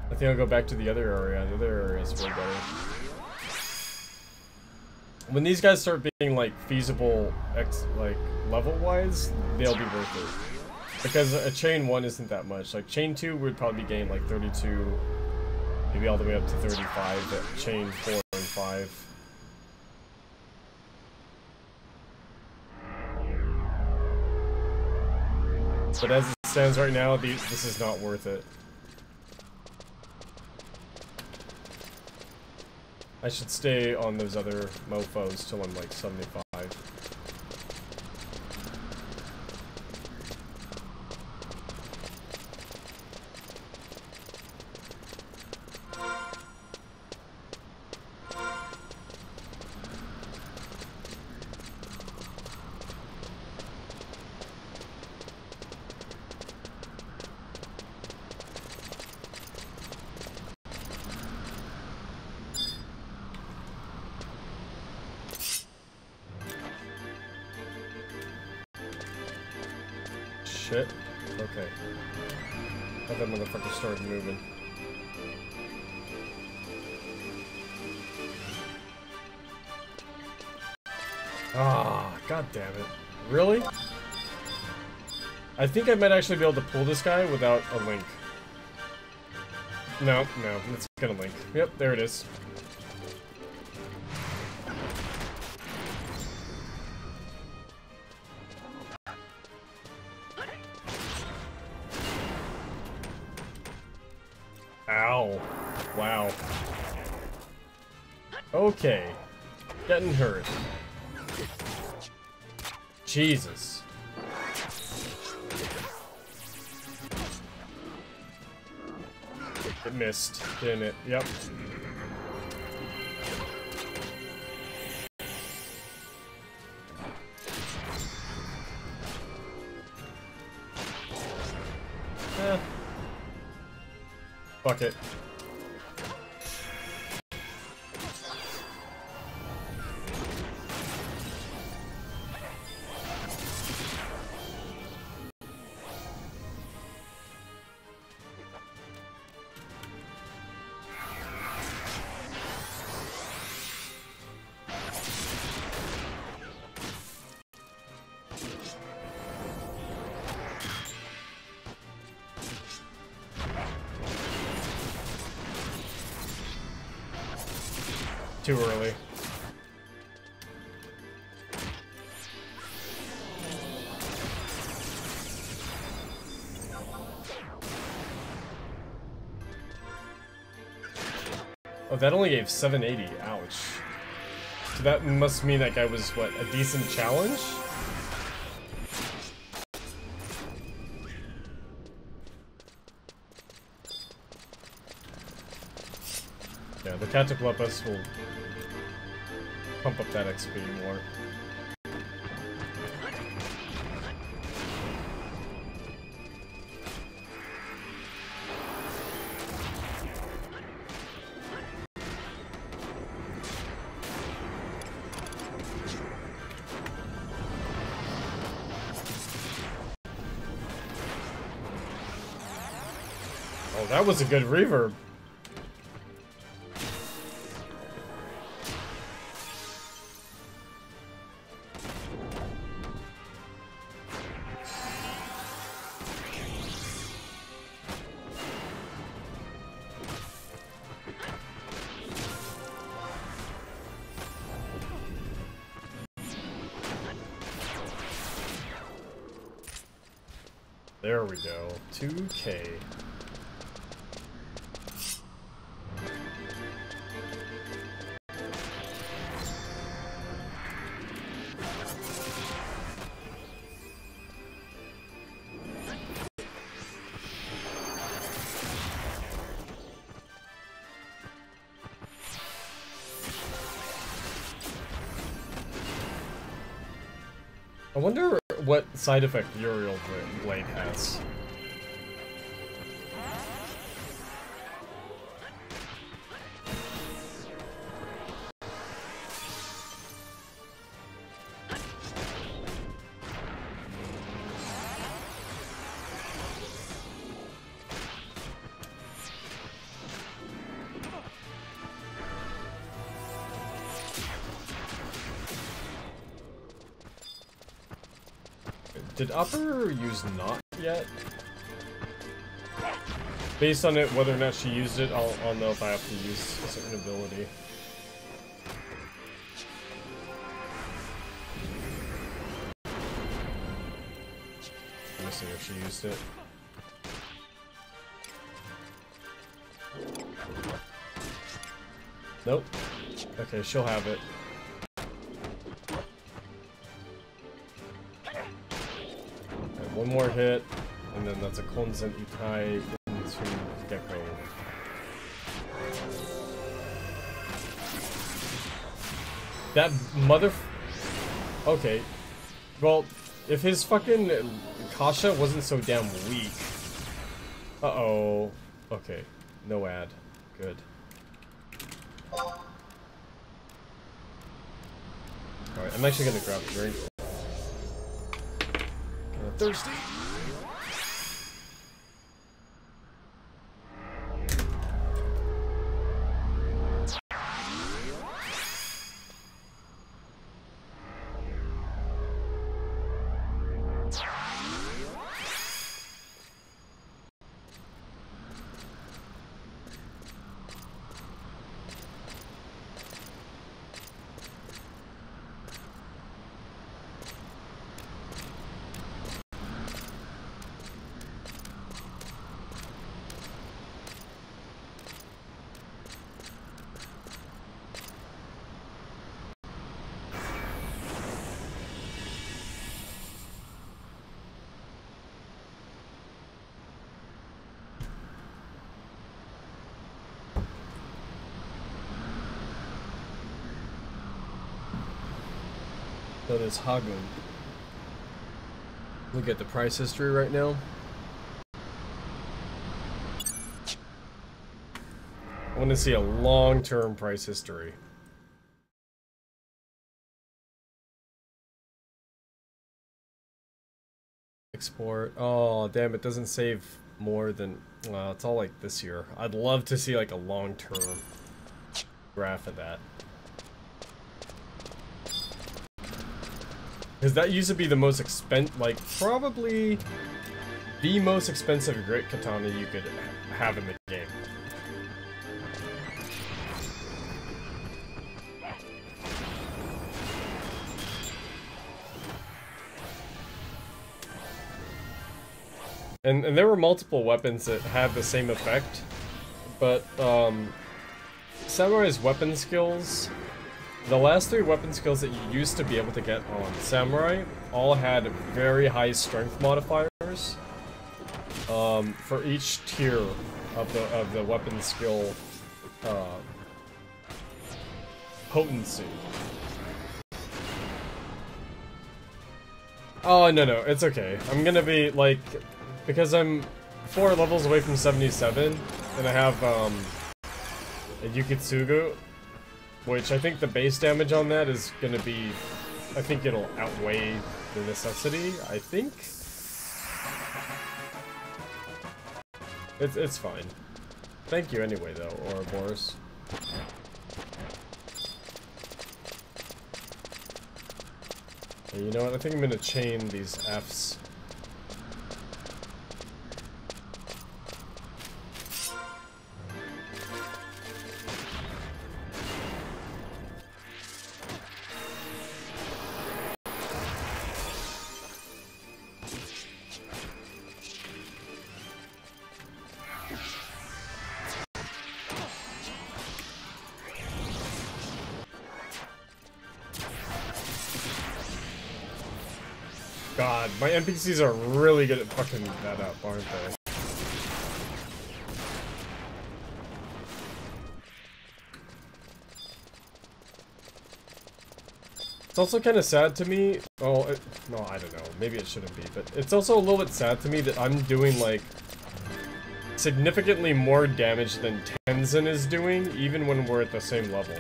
I think I'll go back to the other area. The other area is way better. When these guys start being like feasible, X like level wise, they'll be worth it. Because a chain one isn't that much. Like chain two would probably gain like 32, maybe all the way up to 35. But chain four and five. But as it stands right now, this is not worth it. I should stay on those other mofos till I'm like 75. Think I might actually be able to pull this guy without a link. No, no, it's gonna link. Yep, there it is. Ow. Wow. Okay. Getting hurt. Jesus. Didn't it? Yep. Too early. Oh, that only gave 780. Ouch. So that must mean that guy was, what, a decent challenge? Yeah, the Catoblepas will pump up that XP more. Oh, that was a good reverb. Wonder what side effect Uriel Blade has. Did Upper use not yet? Based on it, whether or not she used it, I'll, I'll know if I have to use a certain ability. Missing if she used it. Nope. Okay, she'll have it. One more hit, and then that's a Konzen-ittai into Gekko. That mother... Okay. Well, if his fucking Kasha wasn't so damn weak... Uh-oh. Okay. No ad. Good. Alright, I'm actually gonna grab a drink. Thirsty. That is Hagun. Look at the price history right now. I want to see a long-term price history. Export. Oh, damn, it doesn't save more than... Well, it's all like this year. I'd love to see like a long-term graph of that. Because that used to be the most expensive, like, probably the most expensive great katana you could have in the game. And, and there were multiple weapons that had the same effect, but um, Samurai's weapon skills the last three weapon skills that you used to be able to get on Samurai all had very high strength modifiers um, for each tier of the of the weapon skill uh, potency. Oh, no, no, it's okay. I'm gonna be, like, because I'm four levels away from 77, and I have, um, a Yukitsugu, which I think the base damage on that is going to be... I think it'll outweigh the necessity, I think? It's, it's fine. Thank you anyway, though, Ouroboros. Hey, you know what? I think I'm going to chain these Fs. NPCs are really good at fucking that up, aren't they? It's also kind of sad to me. Oh, it, no, I don't know. Maybe it shouldn't be, but it's also a little bit sad to me that I'm doing like significantly more damage than Tenzen is doing, even when we're at the same level.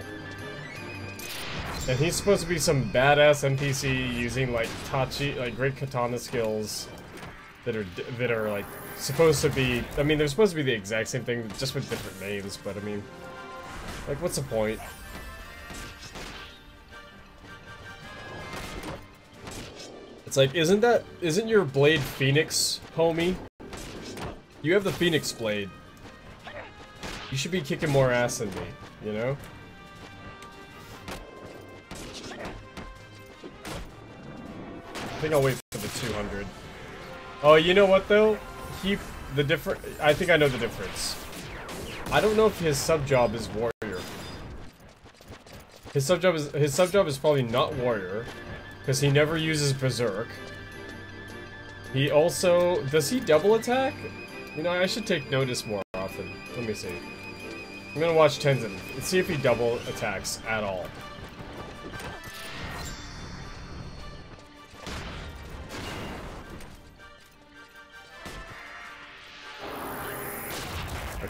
And he's supposed to be some badass NPC using like Tachi, like great katana skills that are that are like supposed to be. I mean, they're supposed to be the exact same thing, just with different names. But I mean, like, what's the point? It's like, isn't that, isn't your blade Phoenix, homie? You have the Phoenix blade. You should be kicking more ass than me, you know? Think I'll wait for the 200. Oh, you know what though? He, the different, I think I know the difference. I don't know if his sub job is warrior. His sub job is, his sub job is probably not warrior. Because he never uses Berserk. He also... Does he double attack? You know, I should take notice more often. Let me see. I'm gonna watch Tenzen and see if he double attacks at all.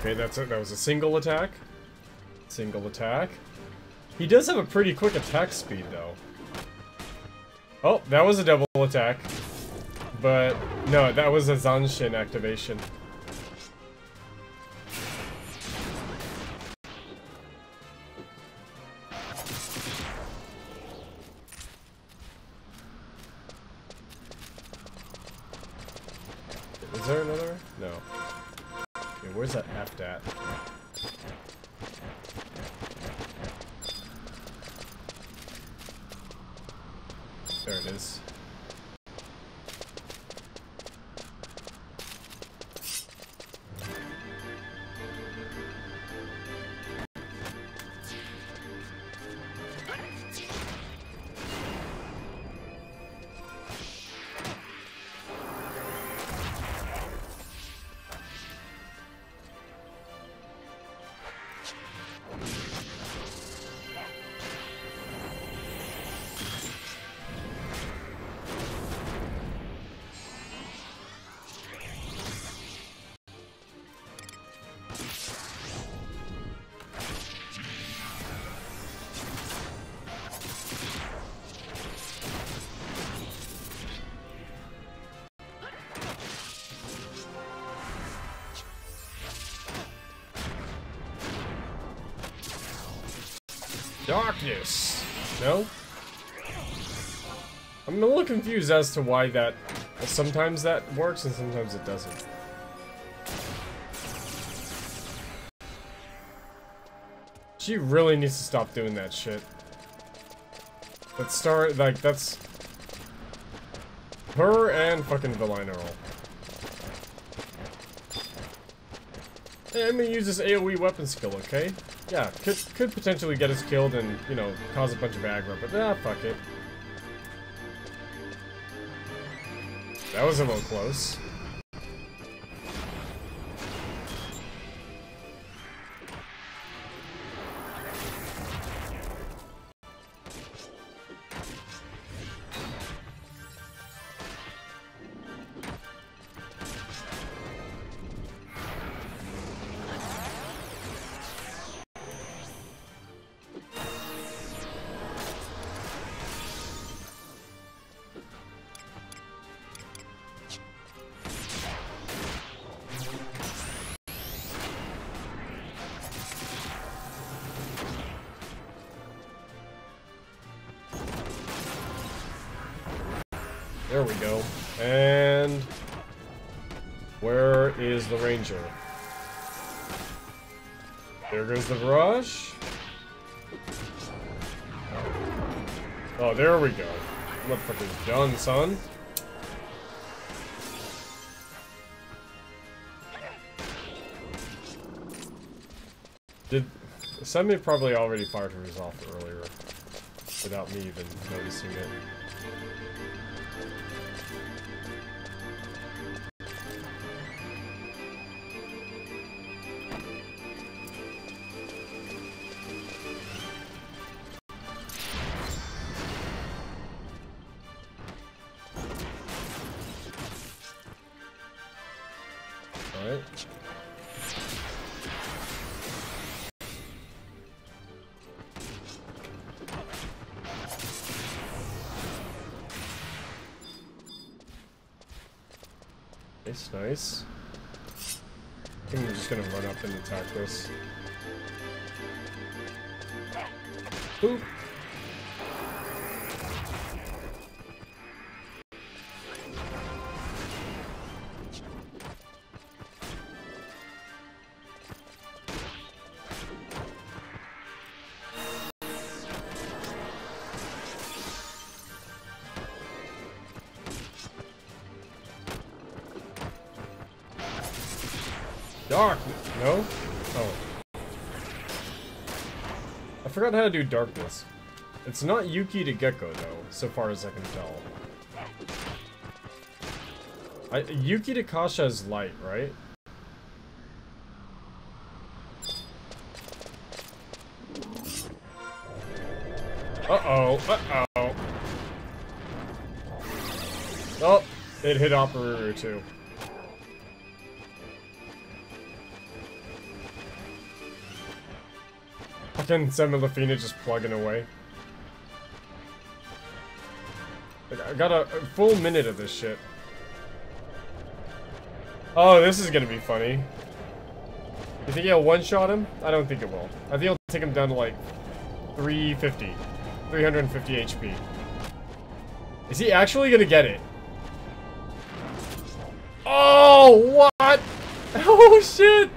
Okay, that's it. That was a single attack. Single attack. He does have a pretty quick attack speed, though. Oh, that was a double attack. But, no, that was a Zanshin activation. No? I'm a little confused as to why that... Sometimes that works and sometimes it doesn't. She really needs to stop doing that shit. That start, like, that's... Her and fucking Valaineral. Hey, I'm gonna use this AoE weapon skill, okay? Yeah, could, could potentially get us killed and, you know, cause a bunch of aggro, but ah, fuck it. That was a little close. Son. Did... Somebody probably already fired hers off earlier. Without me even noticing it. Nice, nice. I think I'm just gonna run up and attack this. Boop. Forgot how to do darkness. It's not Yuki to Gekko, though, so far as I can tell. I, Yuki to Kasha is light, right? Uh-oh, uh-oh. Oh, it hit Operator too. Fucking Semih Lafihna just plugging away. I got a, a full minute of this shit. Oh, this is gonna be funny. You think he'll one-shot him? I don't think it will. I think he'll take him down to like 350. 350 HP. Is he actually gonna get it? Oh, what? Oh, shit!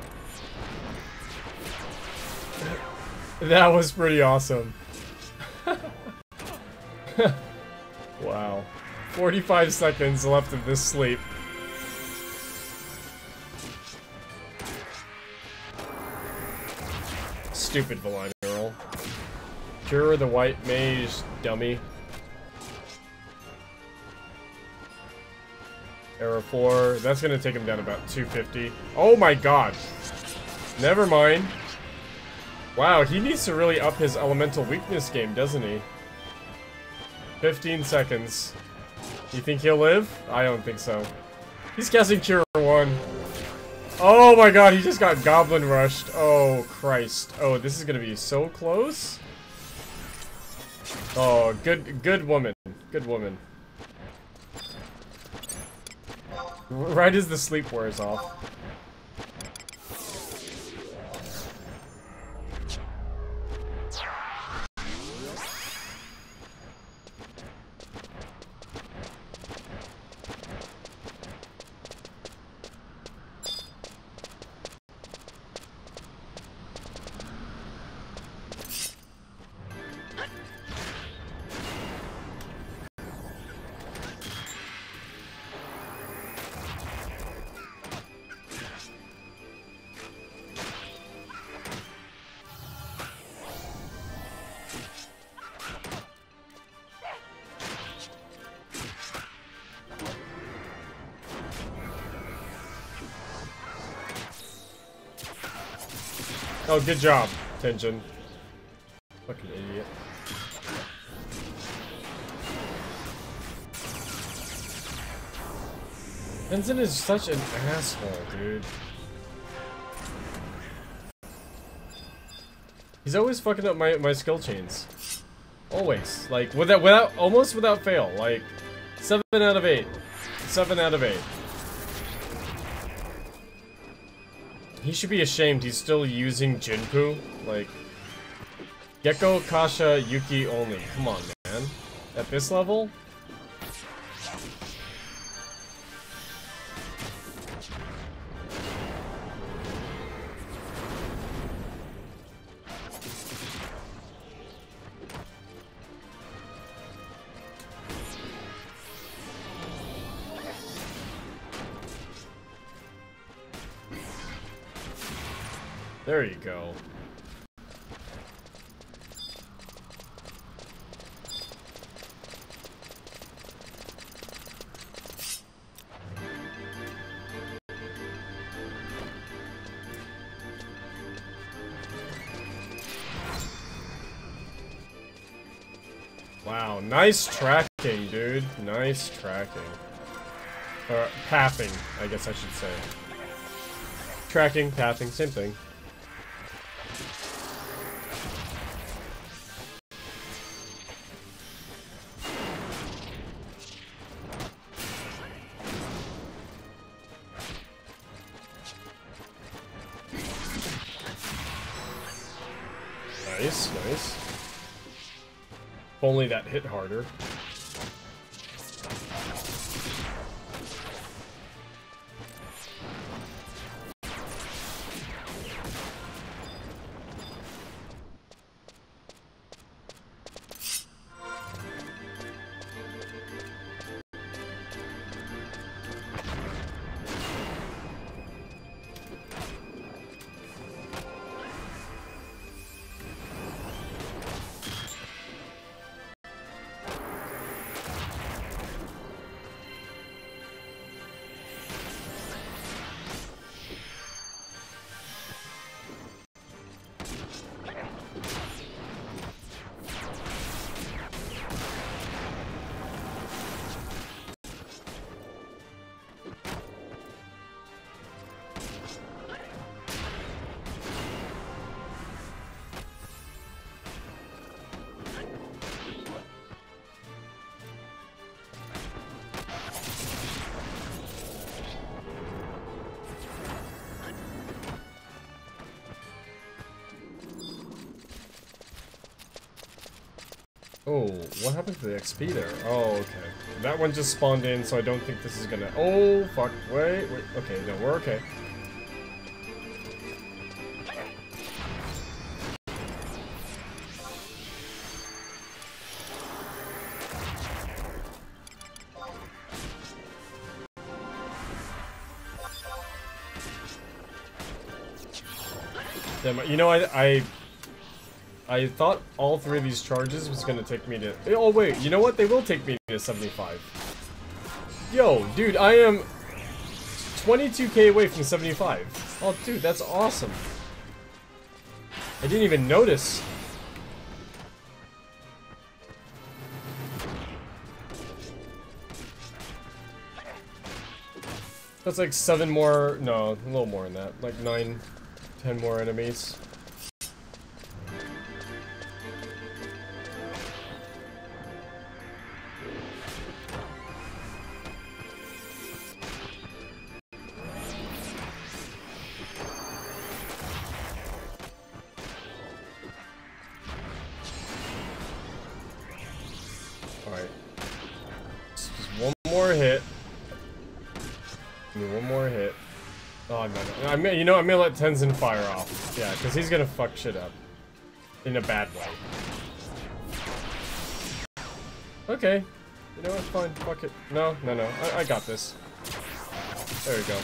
That was pretty awesome. wow. 45 seconds left of this sleep. Stupid Valina roll. Cure the white mage, dummy. Arrow 4. That's gonna take him down about 250. Oh my god. Never mind. Wow, he needs to really up his elemental weakness game, doesn't he? 15 seconds. You think he'll live? I don't think so. He's casting Cure 1. Oh my god, he just got Goblin Rushed. Oh, Christ. Oh, this is gonna be so close. Oh, good, good woman. Good woman. Right as the sleep wears off. Oh, good job, Tenzen. Fucking idiot. Tenzen is such an asshole, dude. He's always fucking up my, my skill chains. Always. Like, without, without, almost without fail. Like, 7 out of 8. 7 out of 8. He should be ashamed he's still using Jinpu. Like, Gekko, Kasha, Yuki only. Come on, man. At this level? Wow, nice tracking, dude. Nice tracking. Or pathing, I guess I should say. Tracking, pathing, same thing. Hit harder. To the XP there? Oh, okay. That one just spawned in, so I don't think this is gonna... Oh, fuck. Wait, wait. Okay, no, we're okay. You know, I, I I thought all three of these charges was gonna take me to... Eh, oh, wait, you know what? They will take me to 75. Yo, dude, I am 22k away from 75. Oh, dude, that's awesome. I didn't even notice. That's like seven more... No, a little more than that. Like nine, ten more enemies. You know, I'm gonna let Tenzen fire off. Yeah, because he's gonna fuck shit up. In a bad way. Okay. You know what? Fine. Fuck it. No, no, no. I, I got this. There we go.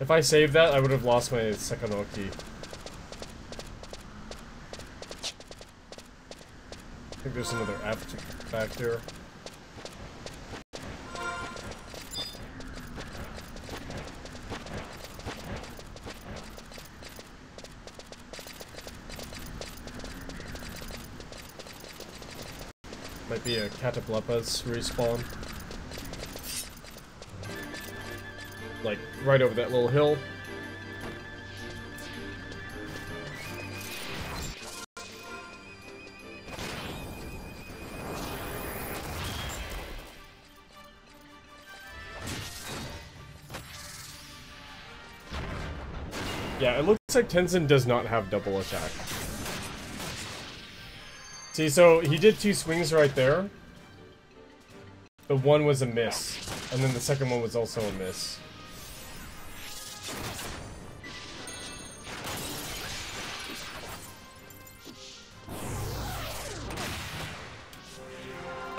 If I saved that, I would have lost my Sekkanoki. I think there's another F back here. Be respawn. Like, right over that little hill. Yeah, it looks like Tenzen does not have double attack. See, so he did two swings right there. One was a miss. And then the second one was also a miss.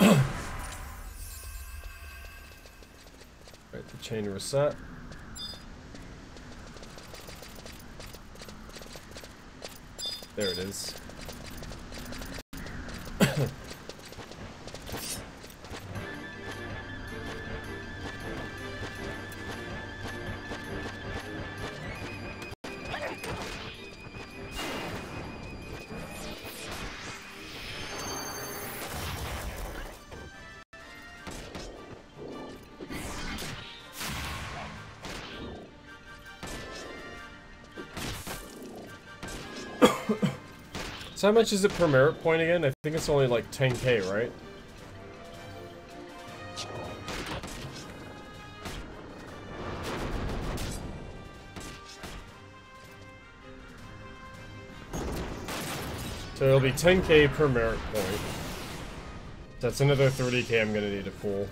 right, the chain reset. There it is. So how much is it per merit point again? I think it's only like 10k, right? So it'll be 10k per merit point. That's another 30k I'm gonna need to pull.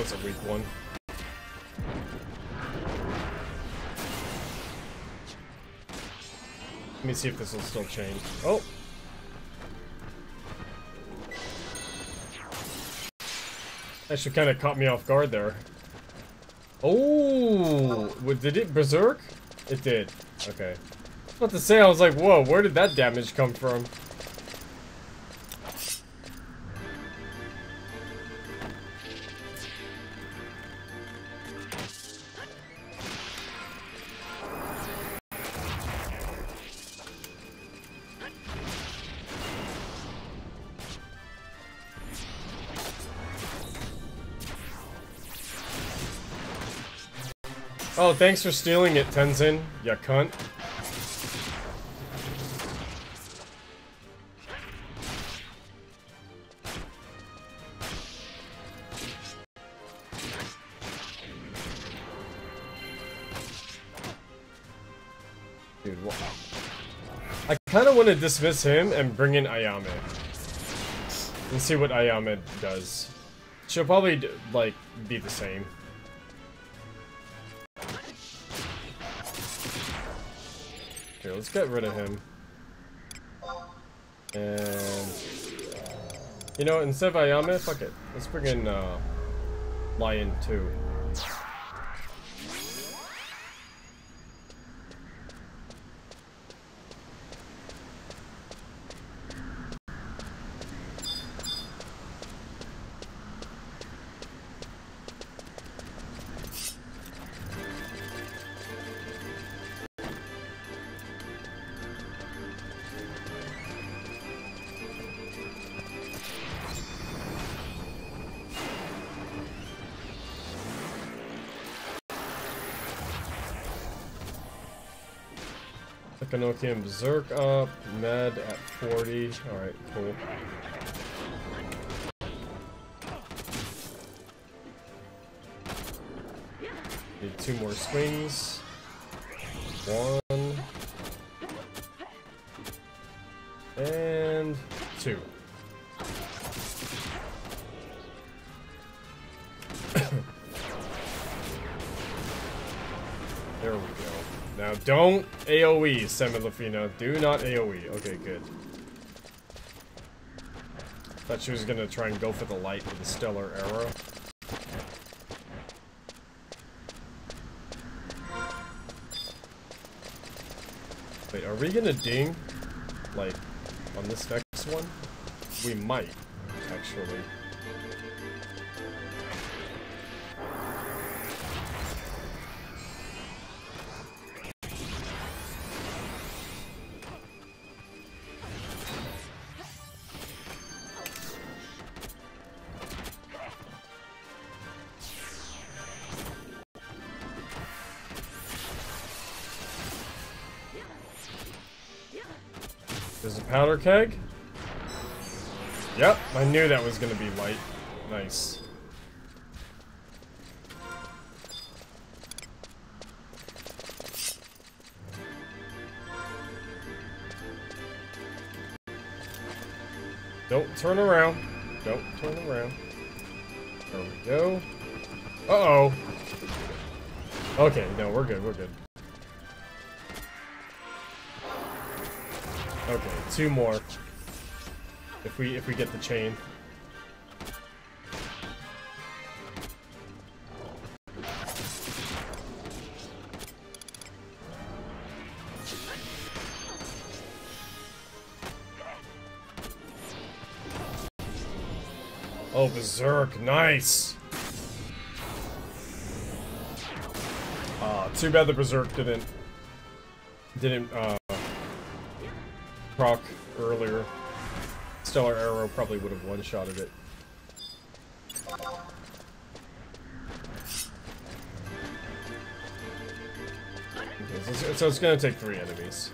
Was a weak one. Let me see if this will still change. Oh! That should kind of caught me off guard there. Oh! Did it berserk? It did. Okay. I was about to say, I was like, whoa, where did that damage come from? Thanks for stealing it, Tenzen, ya cunt. Dude, what? I kind of want to dismiss him and bring in Ayame. And see what Ayame does. She'll probably, like, be the same. let's get rid of him. And... You know, instead of Ayame, fuck it. Let's bring in, uh, Lion 2. Epinokian Berserk up, Med at 40. Alright, cool. Need two more swings. One. And two. there we go. Now don't AoE, Semih Lafihna. Do not AoE. Okay, good. Thought she was gonna try and go for the light with the stellar arrow. Wait, are we gonna ding? Like, on this next one? We might, actually. Powder keg? Yep, I knew that was gonna be light. Nice. Don't turn around. Don't turn around. There we go. Uh-oh. Okay, no, we're good, we're good. Two more. If we if we get the chain. Oh, Berserk, nice! Uh, too bad the Berserk didn't, didn't, uh, proc earlier. Stellar Arrow probably would have one-shotted it. So it's gonna take three enemies.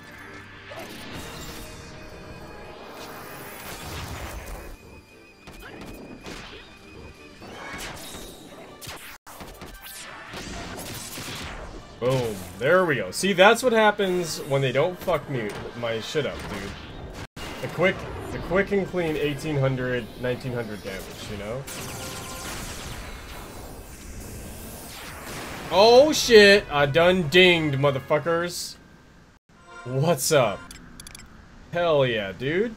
We go. See, that's what happens when they don't fuck me my shit up, dude. The quick, the quick and clean 1800, 1900 damage, you know? Oh shit! I done dinged, motherfuckers. What's up? Hell yeah, dude.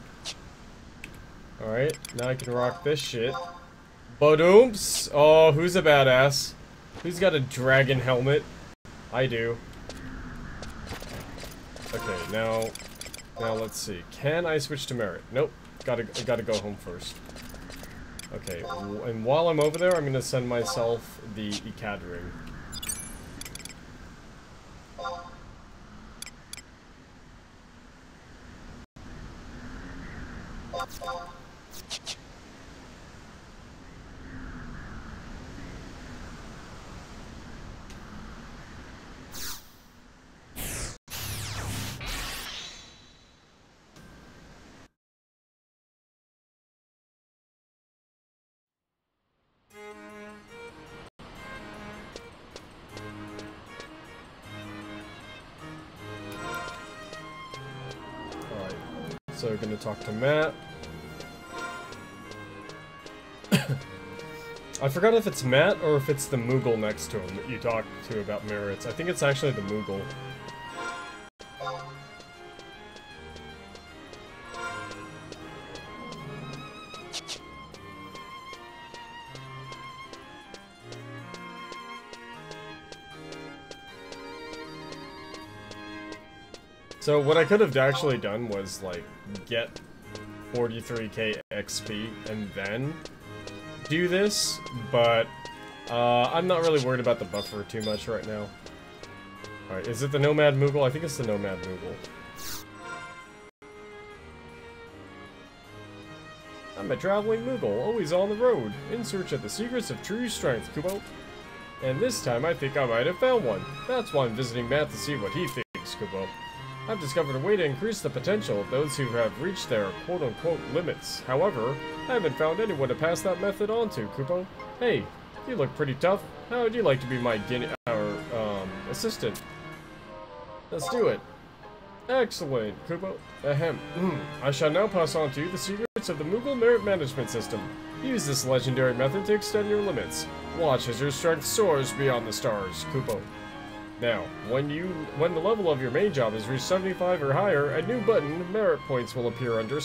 Alright, now I can rock this shit. Bodoomps! Oh, who's a badass? Who's got a dragon helmet? I do. Okay, now, now let's see. Can I switch to merit? Nope. Gotta, gotta go home first. Okay, and while I'm over there, I'm gonna send myself the Echad ring. Talk to Maat. I forgot if it's Maat or if it's the Moogle next to him that you talk to about merits. I think it's actually the Moogle. So what I could have actually done was like get 43k XP and then do this, but uh, I'm not really worried about the buffer too much right now. Alright, is it the Nomad Moogle? I think it's the Nomad Moogle. I'm a traveling Moogle, always on the road, in search of the secrets of true strength, Kupo. And this time I think I might have found one. That's why I'm visiting Maat to see what he thinks, Kupo. I've discovered a way to increase the potential of those who have reached their quote-unquote limits. However, I haven't found anyone to pass that method on to, Kupo. Hey, you look pretty tough. How would you like to be my guinea or um, assistant? Let's do it. Excellent, Kupo. Ahem. Mm. I shall now pass on to you the secrets of the Moogle Merit Management System. Use this legendary method to extend your limits. Watch as your strength soars beyond the stars, Kupo. Now, when you when the level of your main job is reached 75 or higher, a new button, Merit Points, will appear under